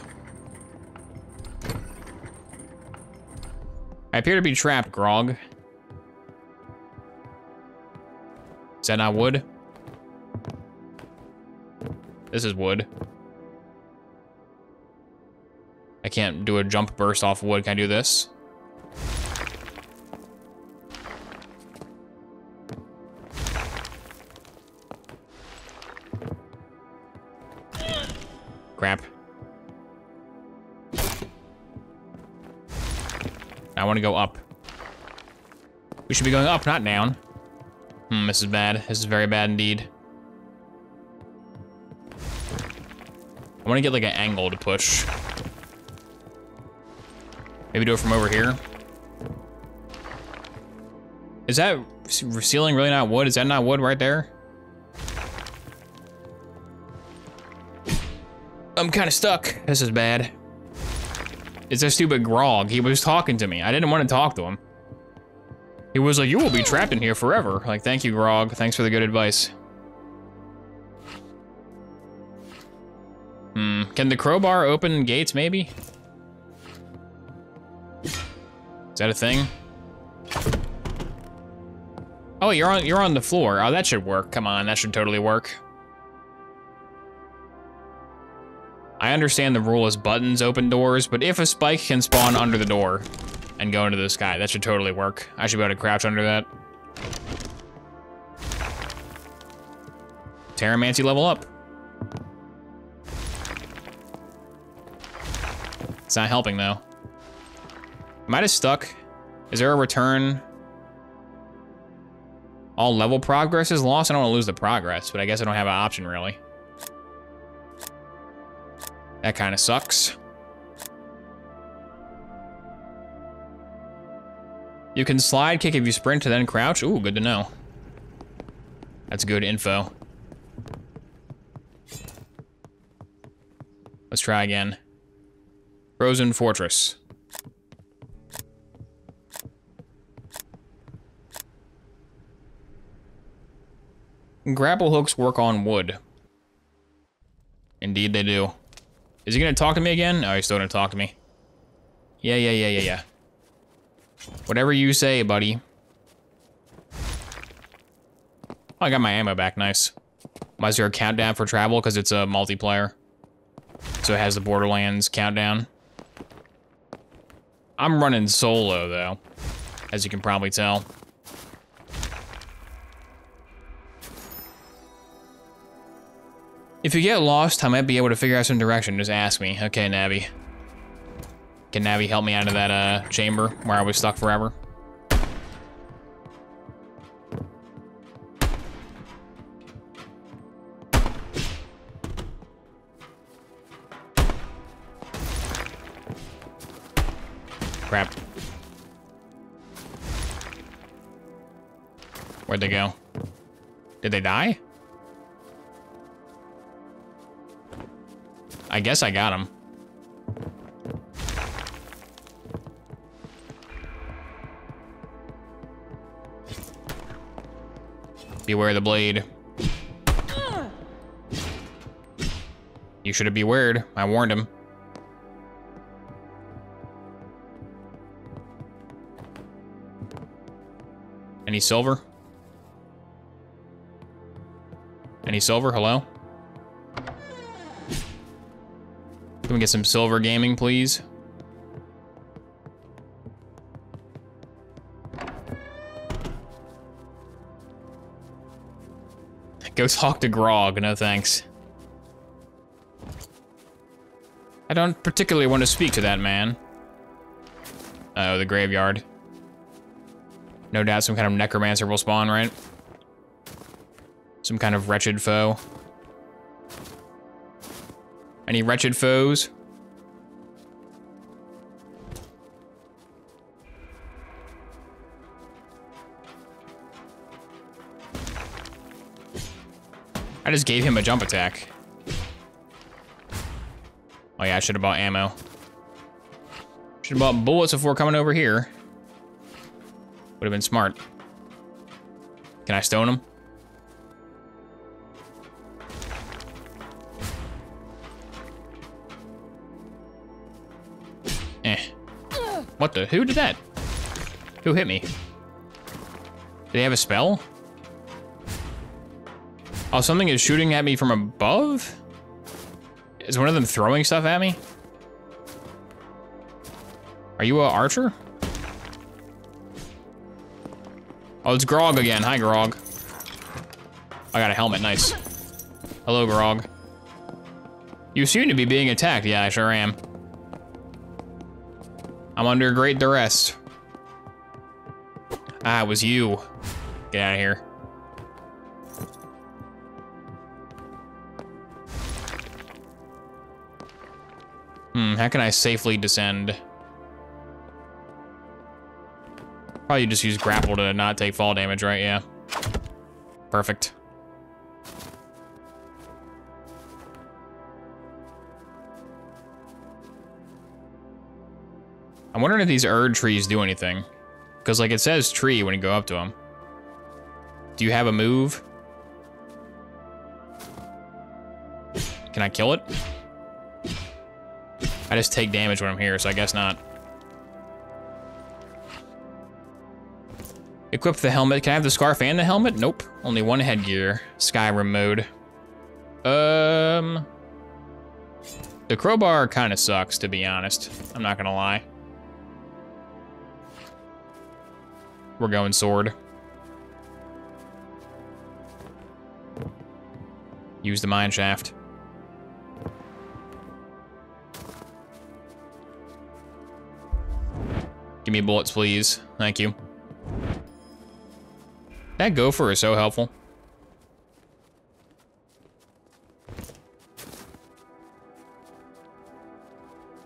I appear to be trapped, Grog. Is that not wood? This is wood. I can't do a jump burst off wood. Can I do this? Crap. I want to go up. We should be going up, not down. Hmm, this is bad. This is very bad indeed. I want to get like an angle to push. Maybe do it from over here. Is that ceiling really not wood? Is that not wood right there? I'm kind of stuck. This is bad. It's a stupid grog. He was talking to me. I didn't want to talk to him. He was like, you will be trapped in here forever. Like, thank you, Grog. Thanks for the good advice. Hmm, can the crowbar open gates, maybe? That a thing? Oh, you're on you're on the floor. Oh, that should work. Come on, that should totally work. I understand the rule is buttons open doors, but if a spike can spawn under the door, and go into the sky. That should totally work. I should be able to crouch under that. Terramancy level up. It's not helping though. Am I just stuck? Is there a return? All level progress is lost? I don't want to lose the progress, but I guess I don't have an option really. That kind of sucks. You can slide kick if you sprint to then crouch. Ooh, good to know. That's good info. Let's try again. Frozen Fortress. Grapple hooks work on wood. Indeed they do. Is he gonna talk to me again? Oh, he's still gonna talk to me. Yeah, yeah, yeah, yeah, yeah. Whatever you say, buddy. Oh, I got my ammo back, nice. Why is there a countdown for travel? Because it's a multiplayer. So it has the Borderlands countdown. I'm running solo, though. As you can probably tell. If you get lost, I might be able to figure out some direction. Just ask me. Okay, Navi. Can Navi help me out of that uh, chamber where I was stuck forever? Crap. Where'd they go? Did they die? I guess I got him. Beware the blade. You should have beware. I warned him. Any silver? Any silver? Hello? Can we get some silver gaming, please? Go talk to Grog, no thanks. I don't particularly want to speak to that man. Oh, the graveyard. No doubt some kind of necromancer will spawn, right? Some kind of wretched foe. Any wretched foes? I just gave him a jump attack. Oh yeah, I should have bought ammo. Should have bought bullets before coming over here. Would have been smart. Can I stone him? Who did that? Who hit me? Did he have a spell? Oh, something is shooting at me from above? Is one of them throwing stuff at me? Are you a archer? Oh, it's Grog again. Hi, Grog. I got a helmet. Nice. Hello, Grog. You seem to be being attacked. Yeah, I sure am. I'm under great duress. Ah, it was you. Get out of here. Hmm, how can I safely descend? Probably just use grapple to not take fall damage, right? Yeah. Perfect. I'm wondering if these Erd trees do anything. Because, like, it says tree when you go up to them. Do you have a move? Can I kill it? I just take damage when I'm here, so I guess not. Equip the helmet. Can I have the scarf and the helmet? Nope. Only one headgear. Skyrim mode. Um... The crowbar kind of sucks, to be honest. I'm not gonna lie. We're going sword. Use the mine shaft. Give me bullets, please. Thank you. That gopher is so helpful.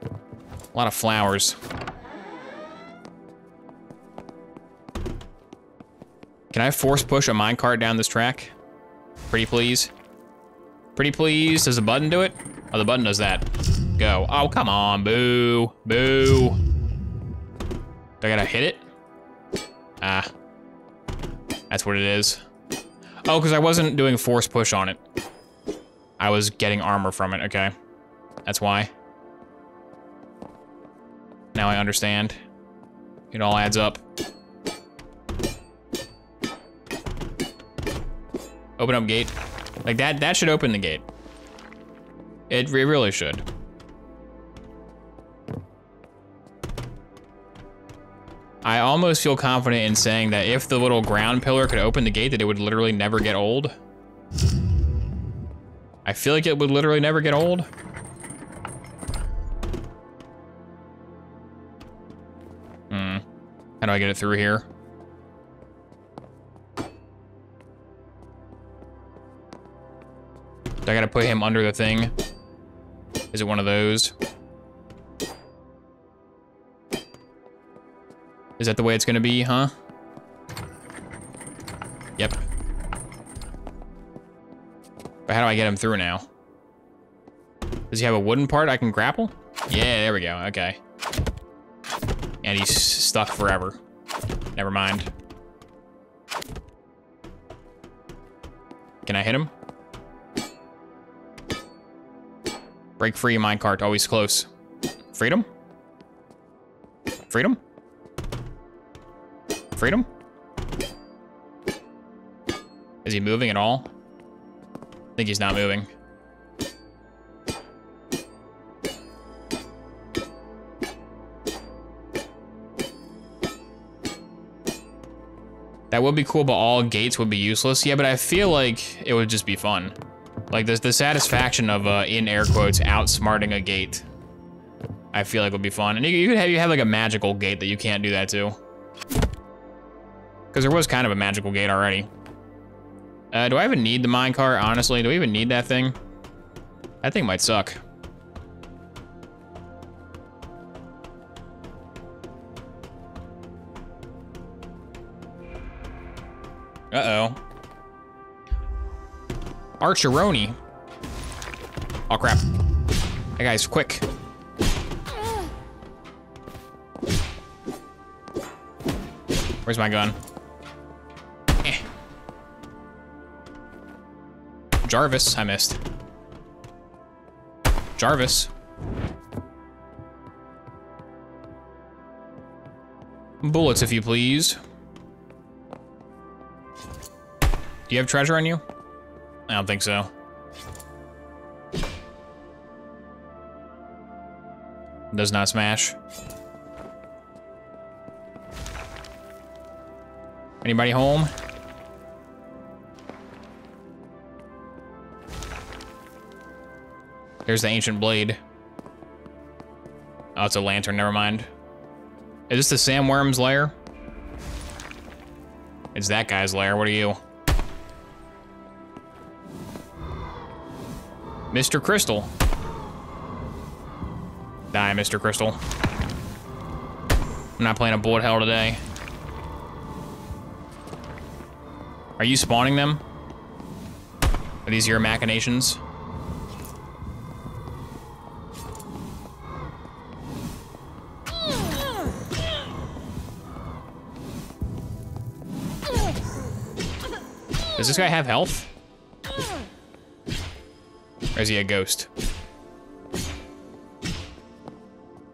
A lot of flowers. Can I force push a minecart down this track? Pretty please. Pretty please. Does the button do it? Oh, the button does that. Go. Oh, come on. Boo. Boo. Do I gotta hit it? Ah. That's what it is. Oh, because I wasn't doing force push on it. I was getting armor from it, okay. That's why. Now I understand. It all adds up. Open up gate. Like that, that should open the gate. It, it really should. I almost feel confident in saying that if the little ground pillar could open the gate, that it would literally never get old. I feel like it would literally never get old. Hmm. How do I get it through here? I gotta put him under the thing? Is it one of those? Is that the way it's gonna be, huh? Yep. But how do I get him through now? Does he have a wooden part I can grapple? Yeah, there we go, okay. And he's stuck forever. Never mind. Can I hit him? Break free minecart, always close. Freedom? Freedom? Freedom? Is he moving at all? I think he's not moving. That would be cool, but all gates would be useless. Yeah, but I feel like it would just be fun. Like, there's the satisfaction of, uh, in air quotes, outsmarting a gate. I feel like would be fun. And you, you could have, you have like a magical gate that you can't do that to. Because there was kind of a magical gate already. Uh, do I even need the minecart, honestly? Do we even need that thing? That thing might suck. Archeroni. Oh, crap. Hey, guys, quick. Where's my gun? Eh. Jarvis, I missed. Jarvis. Bullets, if you please. Do you have treasure on you? I don't think so. Does not smash. Anybody home? Here's the ancient blade. Oh, it's a lantern, never mind. Is this the sandworm's lair? It's that guy's lair, what are you? Mr. Crystal. Die, Mr. Crystal. I'm not playing a board hell today. Are you spawning them? Are these your machinations? Does this guy have health? Or is he a ghost?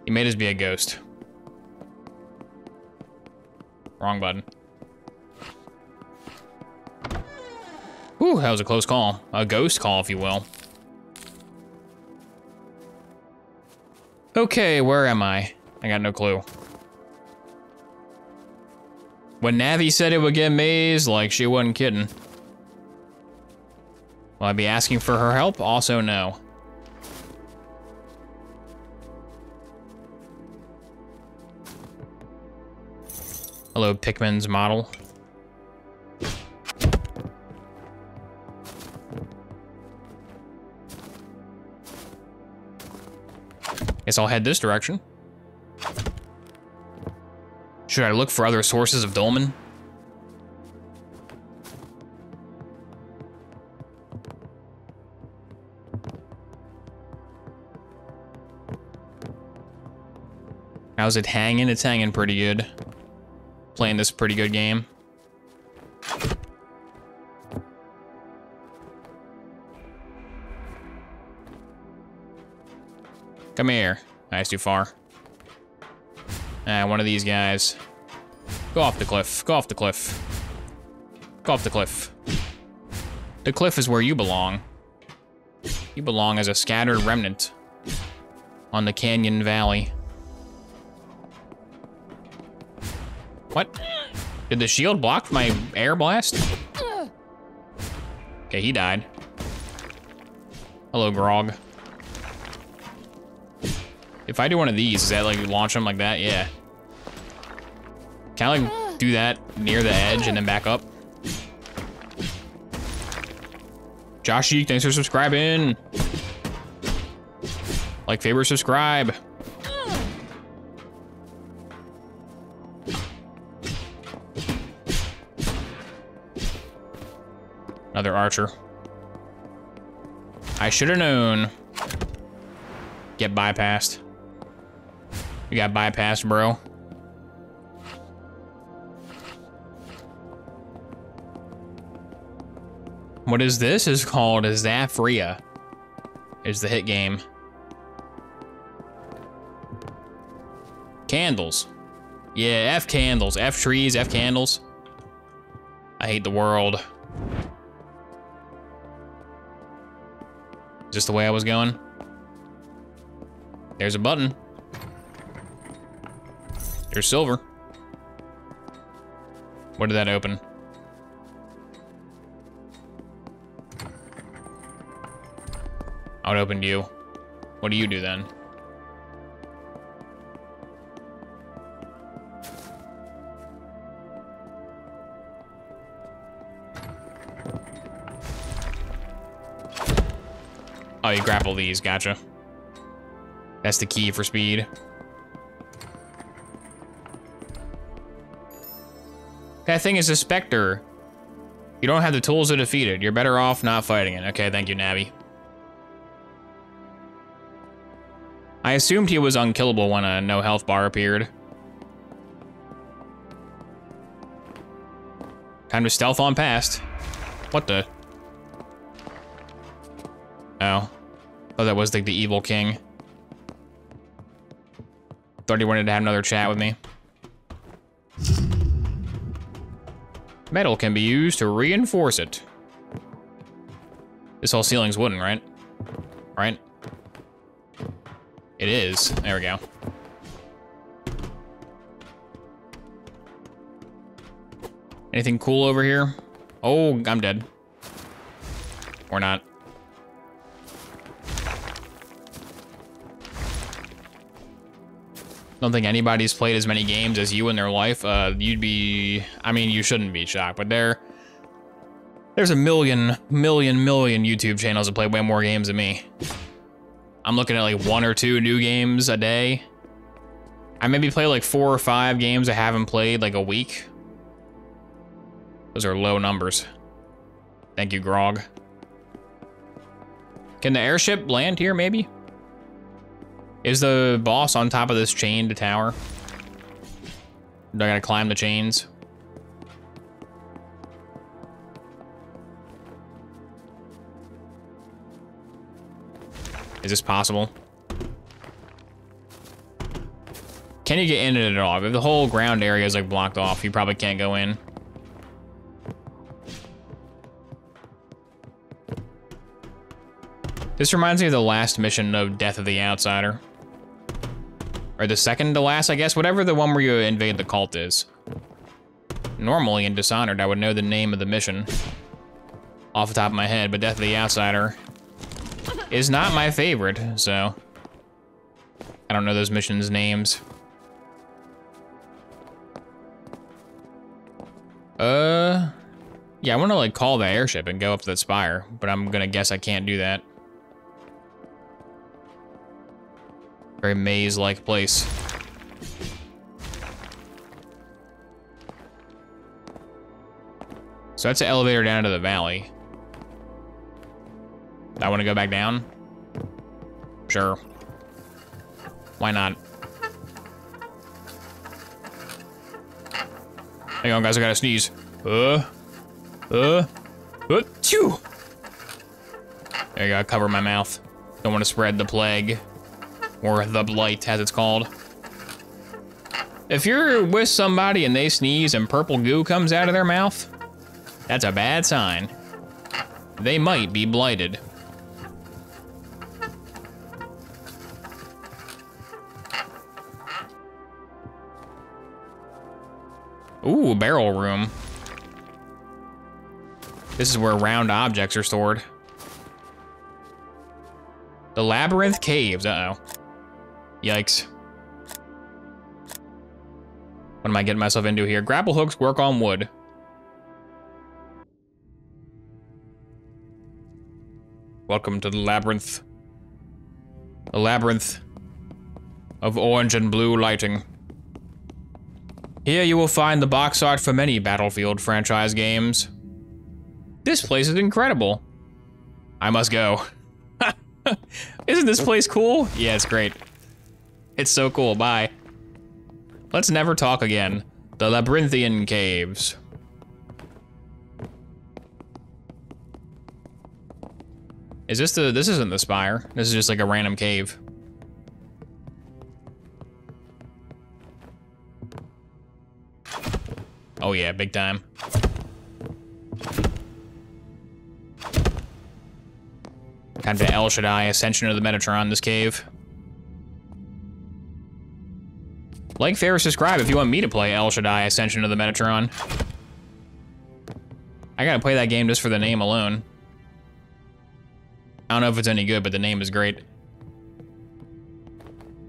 He made us be a ghost. Wrong button. Ooh, that was a close call. A ghost call, if you will. Okay, where am I? I got no clue. When Navi said it would get mazed, like she wasn't kidding. Will I be asking for her help? Also, no. Hello, Pikmin's model. Guess I'll head this direction. Should I look for other sources of dolmen? How's it hanging? It's hanging pretty good. Playing this pretty good game. Come here. That's too far. Ah, one of these guys. Go off the cliff. Go off the cliff. Go off the cliff. The cliff is where you belong. You belong as a scattered remnant on the canyon valley. What? Did the shield block my air blast? Okay, he died. Hello, Grog. If I do one of these, is that like launch them like that? Yeah. Can I like do that near the edge and then back up? Joshy, thanks for subscribing. Like, favorite, subscribe. Archer. I should have known. Get bypassed. You got bypassed, bro. What is this? Is called Zofia. Is the hit game. Candles. Yeah, F candles. F trees, F candles. I hate the world. This the way I was going? There's a button. There's silver. What did that open? I would open to you. What do you do then? You grapple these, gotcha. That's the key for speed. That thing is a Spectre. You don't have the tools to defeat it. You're better off not fighting it. Okay, thank you, Navi. I assumed he was unkillable when a no health bar appeared. Time to stealth on past. What the? Oh, that was like the evil king. Thought he wanted to have another chat with me. Metal can be used to reinforce it. This whole ceiling's wooden, right? Right? It is. There we go. Anything cool over here? Oh, I'm dead. Or not. Don't think anybody's played as many games as you in their life. Uh, you'd be, I mean, you shouldn't be shocked, but there, there's a million, million, million YouTube channels that play way more games than me. I'm looking at like one or two new games a day. I maybe play like four or five games I haven't played like a week. Those are low numbers. Thank you, Grog. Can the airship land here, maybe? Is the boss on top of this chained tower? Do I gotta climb the chains? Is this possible? Can you get in it at all? If the whole ground area is like blocked off, you probably can't go in. This reminds me of the last mission of Death of the Outsider. Or the second to last, I guess. Whatever the one where you invade the cult is. Normally in Dishonored, I would know the name of the mission off the top of my head, but Death of the Outsider is not my favorite, so I don't know those missions' names. Uh, yeah, I want to like call the airship and go up to the spire, but I'm gonna guess I can't do that. Very maze-like place. So that's an elevator down to the valley. I want to go back down? Sure. Why not? Hang on, guys, I gotta sneeze. Uh, uh, uh, chew! There you go, cover my mouth. Don't want to spread the plague. Or the blight, as it's called. If you're with somebody and they sneeze and purple goo comes out of their mouth, that's a bad sign. They might be blighted. Ooh, barrel room. This is where round objects are stored. The Labyrinth Caves, uh-oh. Yikes. What am I getting myself into here? Grapple hooks work on wood. Welcome to the labyrinth. A labyrinth of orange and blue lighting. Here you will find the box art for many Battlefield franchise games. This place is incredible. I must go. *laughs* Isn't this oh. place cool? Yeah, it's great. It's so cool, bye. Let's never talk again. The Labyrinthian Caves. Is this the, this isn't the spire. This is just like a random cave. Oh yeah, big time. Kind of El Shaddai Ascension of the Metatron, this cave. Like, favorite, subscribe if you want me to play El Shaddai Ascension of the Metatron. I gotta play that game just for the name alone. I don't know if it's any good, but the name is great.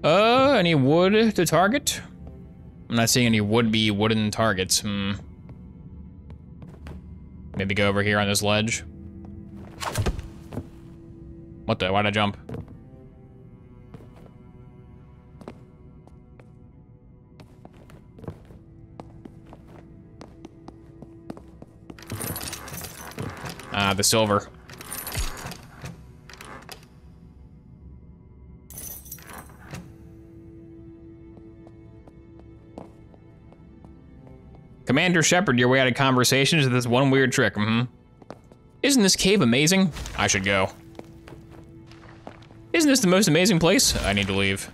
Uh, any wood to target? I'm not seeing any would-be wooden targets. Hmm. Maybe go over here on this ledge. What the? Why'd I jump? Ah, the silver. Commander Shepard, your way out of conversations with this one weird trick, mm hmm Isn't this cave amazing? I should go. Isn't this the most amazing place? I need to leave.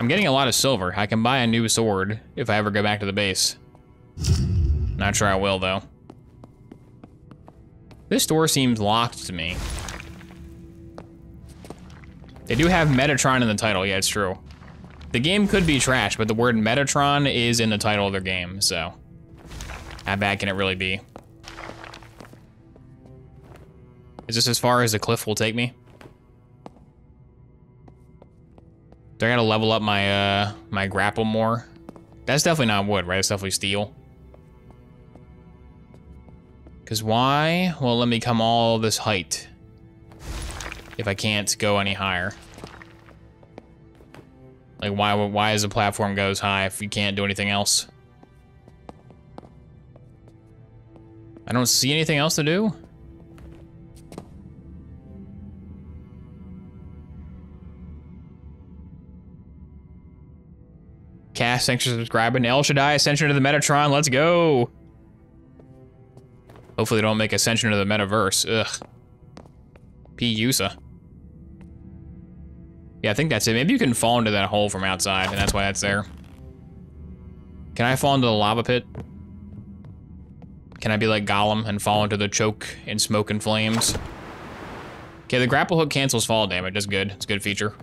I'm getting a lot of silver. I can buy a new sword if I ever go back to the base. Not sure I will, though. This door seems locked to me. They do have Metatron in the title, yeah, it's true. The game could be trash, but the word Metatron is in the title of their game, so. How bad can it really be? Is this as far as the cliff will take me? Do I gotta level up my, uh, my grapple more? That's definitely not wood, right? It's definitely steel. Because why? Well, let me come all this height. If I can't go any higher. Like, why, why is the platform goes high if you can't do anything else? I don't see anything else to do. Cast, thanks for subscribing. El Shaddai, Ascension to the Metatron, let's go. Hopefully they don't make Ascension to the Metaverse. Ugh. P. Usa. Yeah, I think that's it. Maybe you can fall into that hole from outside, and that's why that's there. Can I fall into the lava pit? Can I be like Gollum and fall into the choke in smoke and flames? Okay, the grapple hook cancels fall damage. That's good. It's a good feature.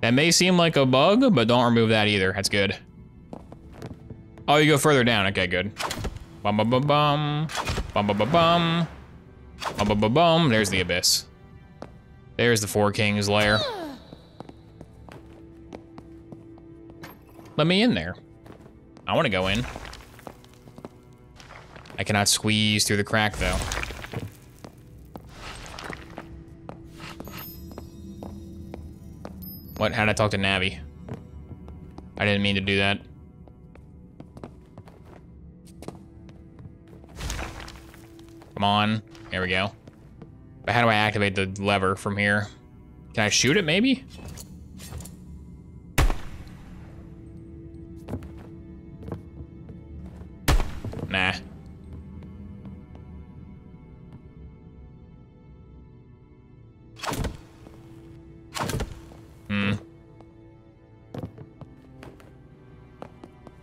That may seem like a bug, but don't remove that either. That's good. Oh, you go further down. Okay, good. Bum bum bum bum. Bum bum bum bum. Bum bum bum bum. There's the abyss. There's the Four Kings lair. Let me in there. I want to go in. I cannot squeeze through the crack, though. What? How'd I talk to Navi? I didn't mean to do that. Come on. There we go. But how do I activate the lever from here? Can I shoot it, maybe? Nah.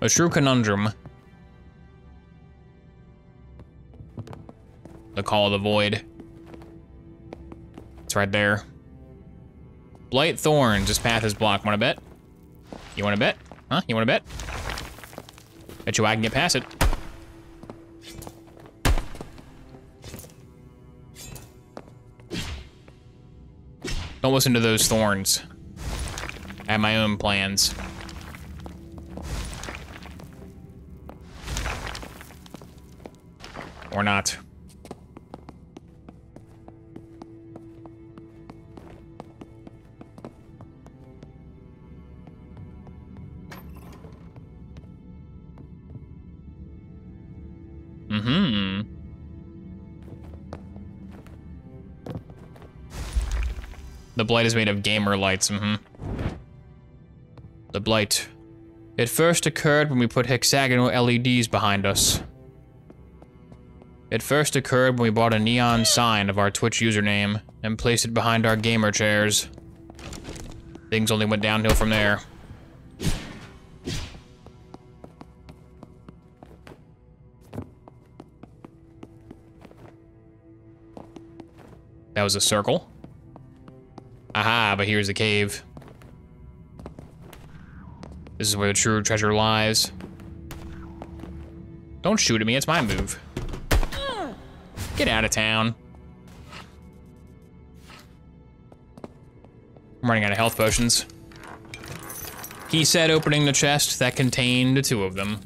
A true conundrum. The Call of the Void. It's right there. Blight Thorns. This path is blocked. Wanna bet? You wanna bet? Huh? You wanna bet? Bet you I can get past it. Don't listen to those thorns. I have my own plans. Or not. Mm-hmm. The blight is made of gamer lights, mm-hmm. The blight. It first occurred when we put hexagonal LEDs behind us. It first occurred when we bought a neon sign of our Twitch username and placed it behind our gamer chairs. Things only went downhill from there. That was a circle. Aha, but here's the cave. This is where the true treasure lies. Don't shoot at me, it's my move. Get out of town. I'm running out of health potions. He said opening the chest that contained the two of them.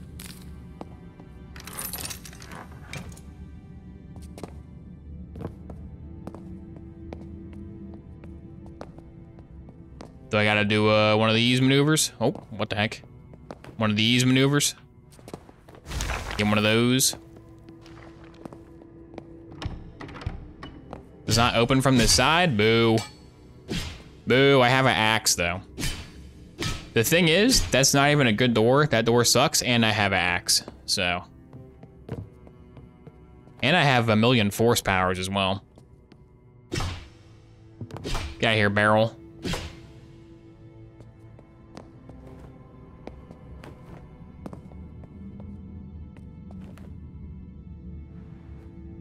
Do I gotta do uh, one of these maneuvers? Oh, what the heck? One of these maneuvers? Get one of those. Does not open from this side? Boo. Boo, I have an axe though. The thing is, that's not even a good door. That door sucks, and I have an axe, so. And I have a million force powers as well. Get out here, barrel.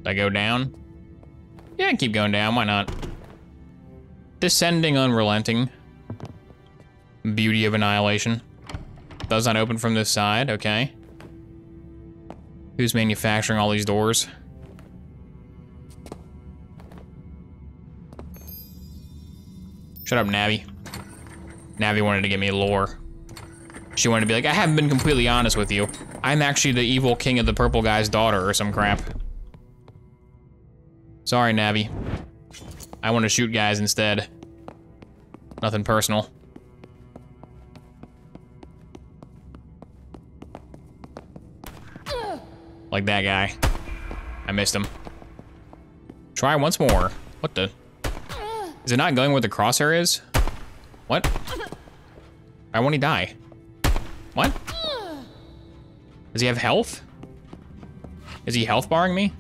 I go down? Yeah, keep going down, why not? Descending unrelenting. Beauty of annihilation. Does not open from this side, okay. Who's manufacturing all these doors? Shut up, Navi. Navi wanted to give me lore. She wanted to be like, I haven't been completely honest with you. I'm actually the evil king of the purple guy's daughter or some crap. Sorry, Navi. I want to shoot guys instead. Nothing personal. Like that guy. I missed him. Try once more. What the? Is it not going where the crosshair is? What? Why won't he die? What? Does he have health? Is he health barring me?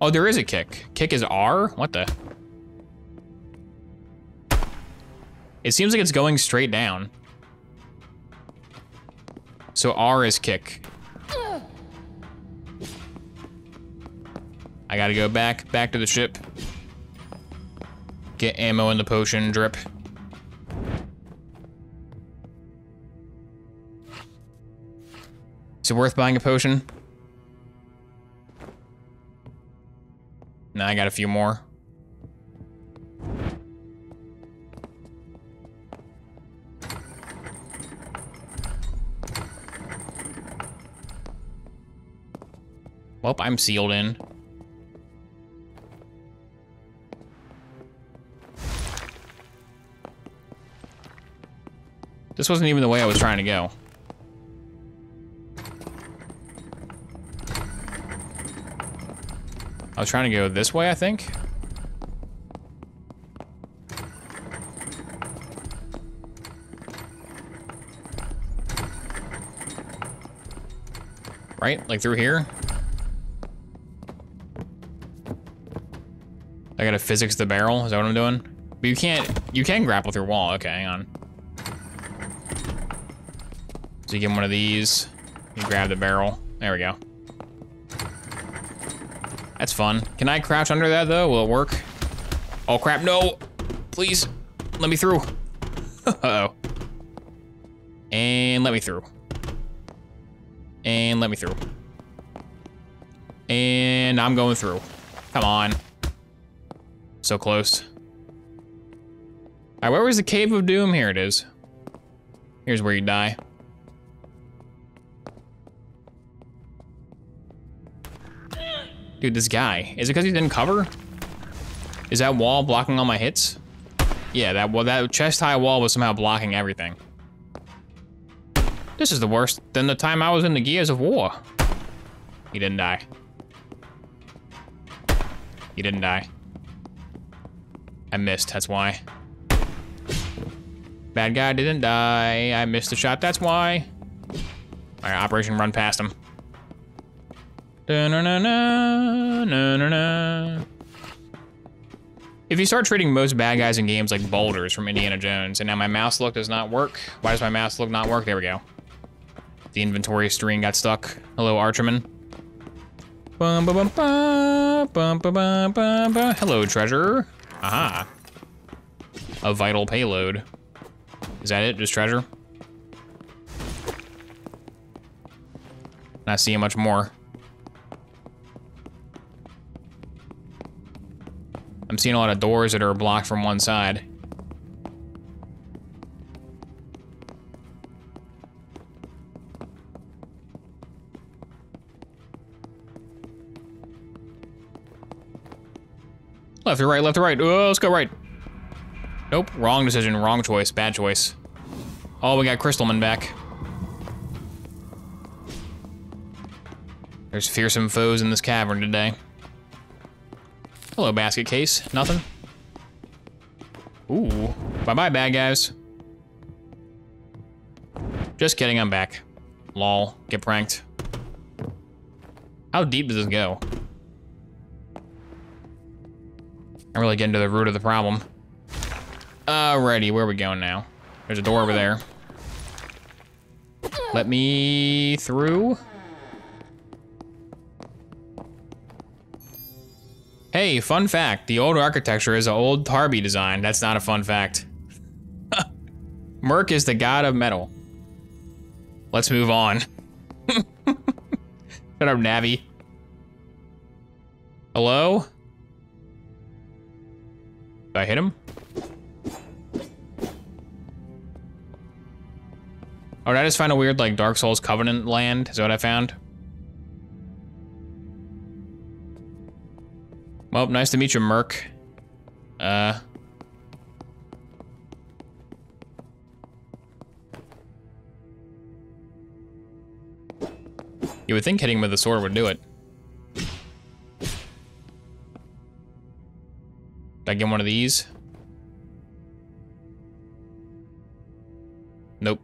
Oh, there is a kick. Kick is R? What the? It seems like it's going straight down. So R is kick. I gotta go back, back to the ship. Get ammo in the potion drip. Is it worth buying a potion? No, I got a few more. Well, I'm sealed in. This wasn't even the way I was trying to go. I was trying to go this way, I think. Right? Like through here? I gotta physics the barrel, is that what I'm doing? But you can't, you can grapple through your wall. Okay, hang on. So you get one of these, you grab the barrel. There we go. That's fun. Can I crouch under that though? Will it work? Oh crap, no! Please, let me through. *laughs* Uh-oh. And let me through. And let me through. And I'm going through. Come on. So close. All right, where was the Cave of Doom? Here it is. Here's where you die. Dude, this guy. Is it because he didn't cover? Is that wall blocking all my hits? Yeah, that well, that chest-high wall was somehow blocking everything. This is the worst than the time I was in the Gears of War. He didn't die. He didn't die. I missed, that's why. Bad guy didn't die. I missed a shot, that's why. All right, Operation Run Past him. If you start treating most bad guys in games like boulders from Indiana Jones, and now my mouse look does not work. Why does my mouse look not work? There we go. The inventory string got stuck. Hello, Archerman. Bum, bum, bum, Hello, treasure. Aha. A vital payload. Is that it? Just treasure? Not seeing much more. I'm seeing a lot of doors that are blocked from one side. Left or right, left or right. Oh, let's go right. Nope, wrong decision, wrong choice, bad choice. Oh, we got Crystalman back. There's fearsome foes in this cavern today. Hello, basket case. Nothing? Ooh. Bye-bye, bad guys. Just kidding, I'm back. Lol. Get pranked. How deep does this go? I'm really getting to the root of the problem. Alrighty, where are we going now? There's a door over there. Let me through. Hey, fun fact. The old architecture is an old Tarby design. That's not a fun fact. *laughs* Merc is the god of metal. Let's move on. *laughs* Shut up, Navi. Hello? Did I hit him? Oh, did I just find a weird, like, Dark Souls Covenant land? Is that what I found? Well, nice to meet you, Merc. Uh... You would think hitting him with a sword would do it. Did I get one of these? Nope.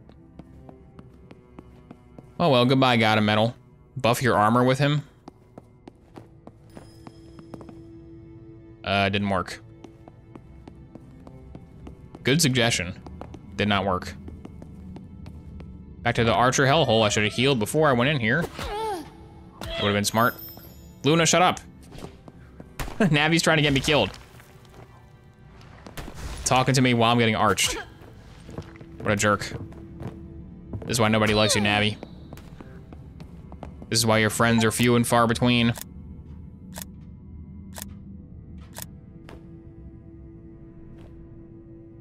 Oh well, goodbye, God of Metal. Buff your armor with him. Uh, didn't work. Good suggestion. Did not work. Back to the archer hellhole. I should have healed before I went in here. Would have been smart. Luna, shut up. *laughs* Navi's trying to get me killed. Talking to me while I'm getting arched. What a jerk. This is why nobody likes you, Navi. This is why your friends are few and far between.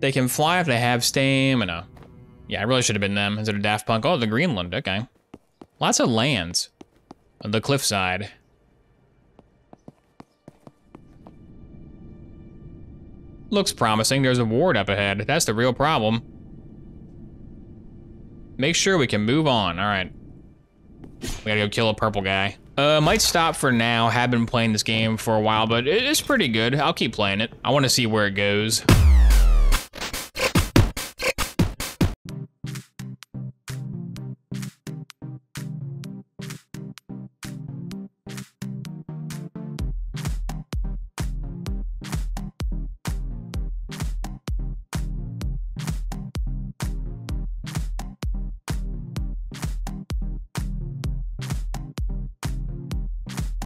They can fly if they have stamina. Yeah, I really should have been them instead of Daft Punk. Oh, the Greenland, okay. Lots of lands. The cliffside. Looks promising. There's a ward up ahead. That's the real problem. Make sure we can move on. All right. We gotta go kill a purple guy. Uh, might stop for now. Have been playing this game for a while, but it is pretty good. I'll keep playing it. I want to see where it goes.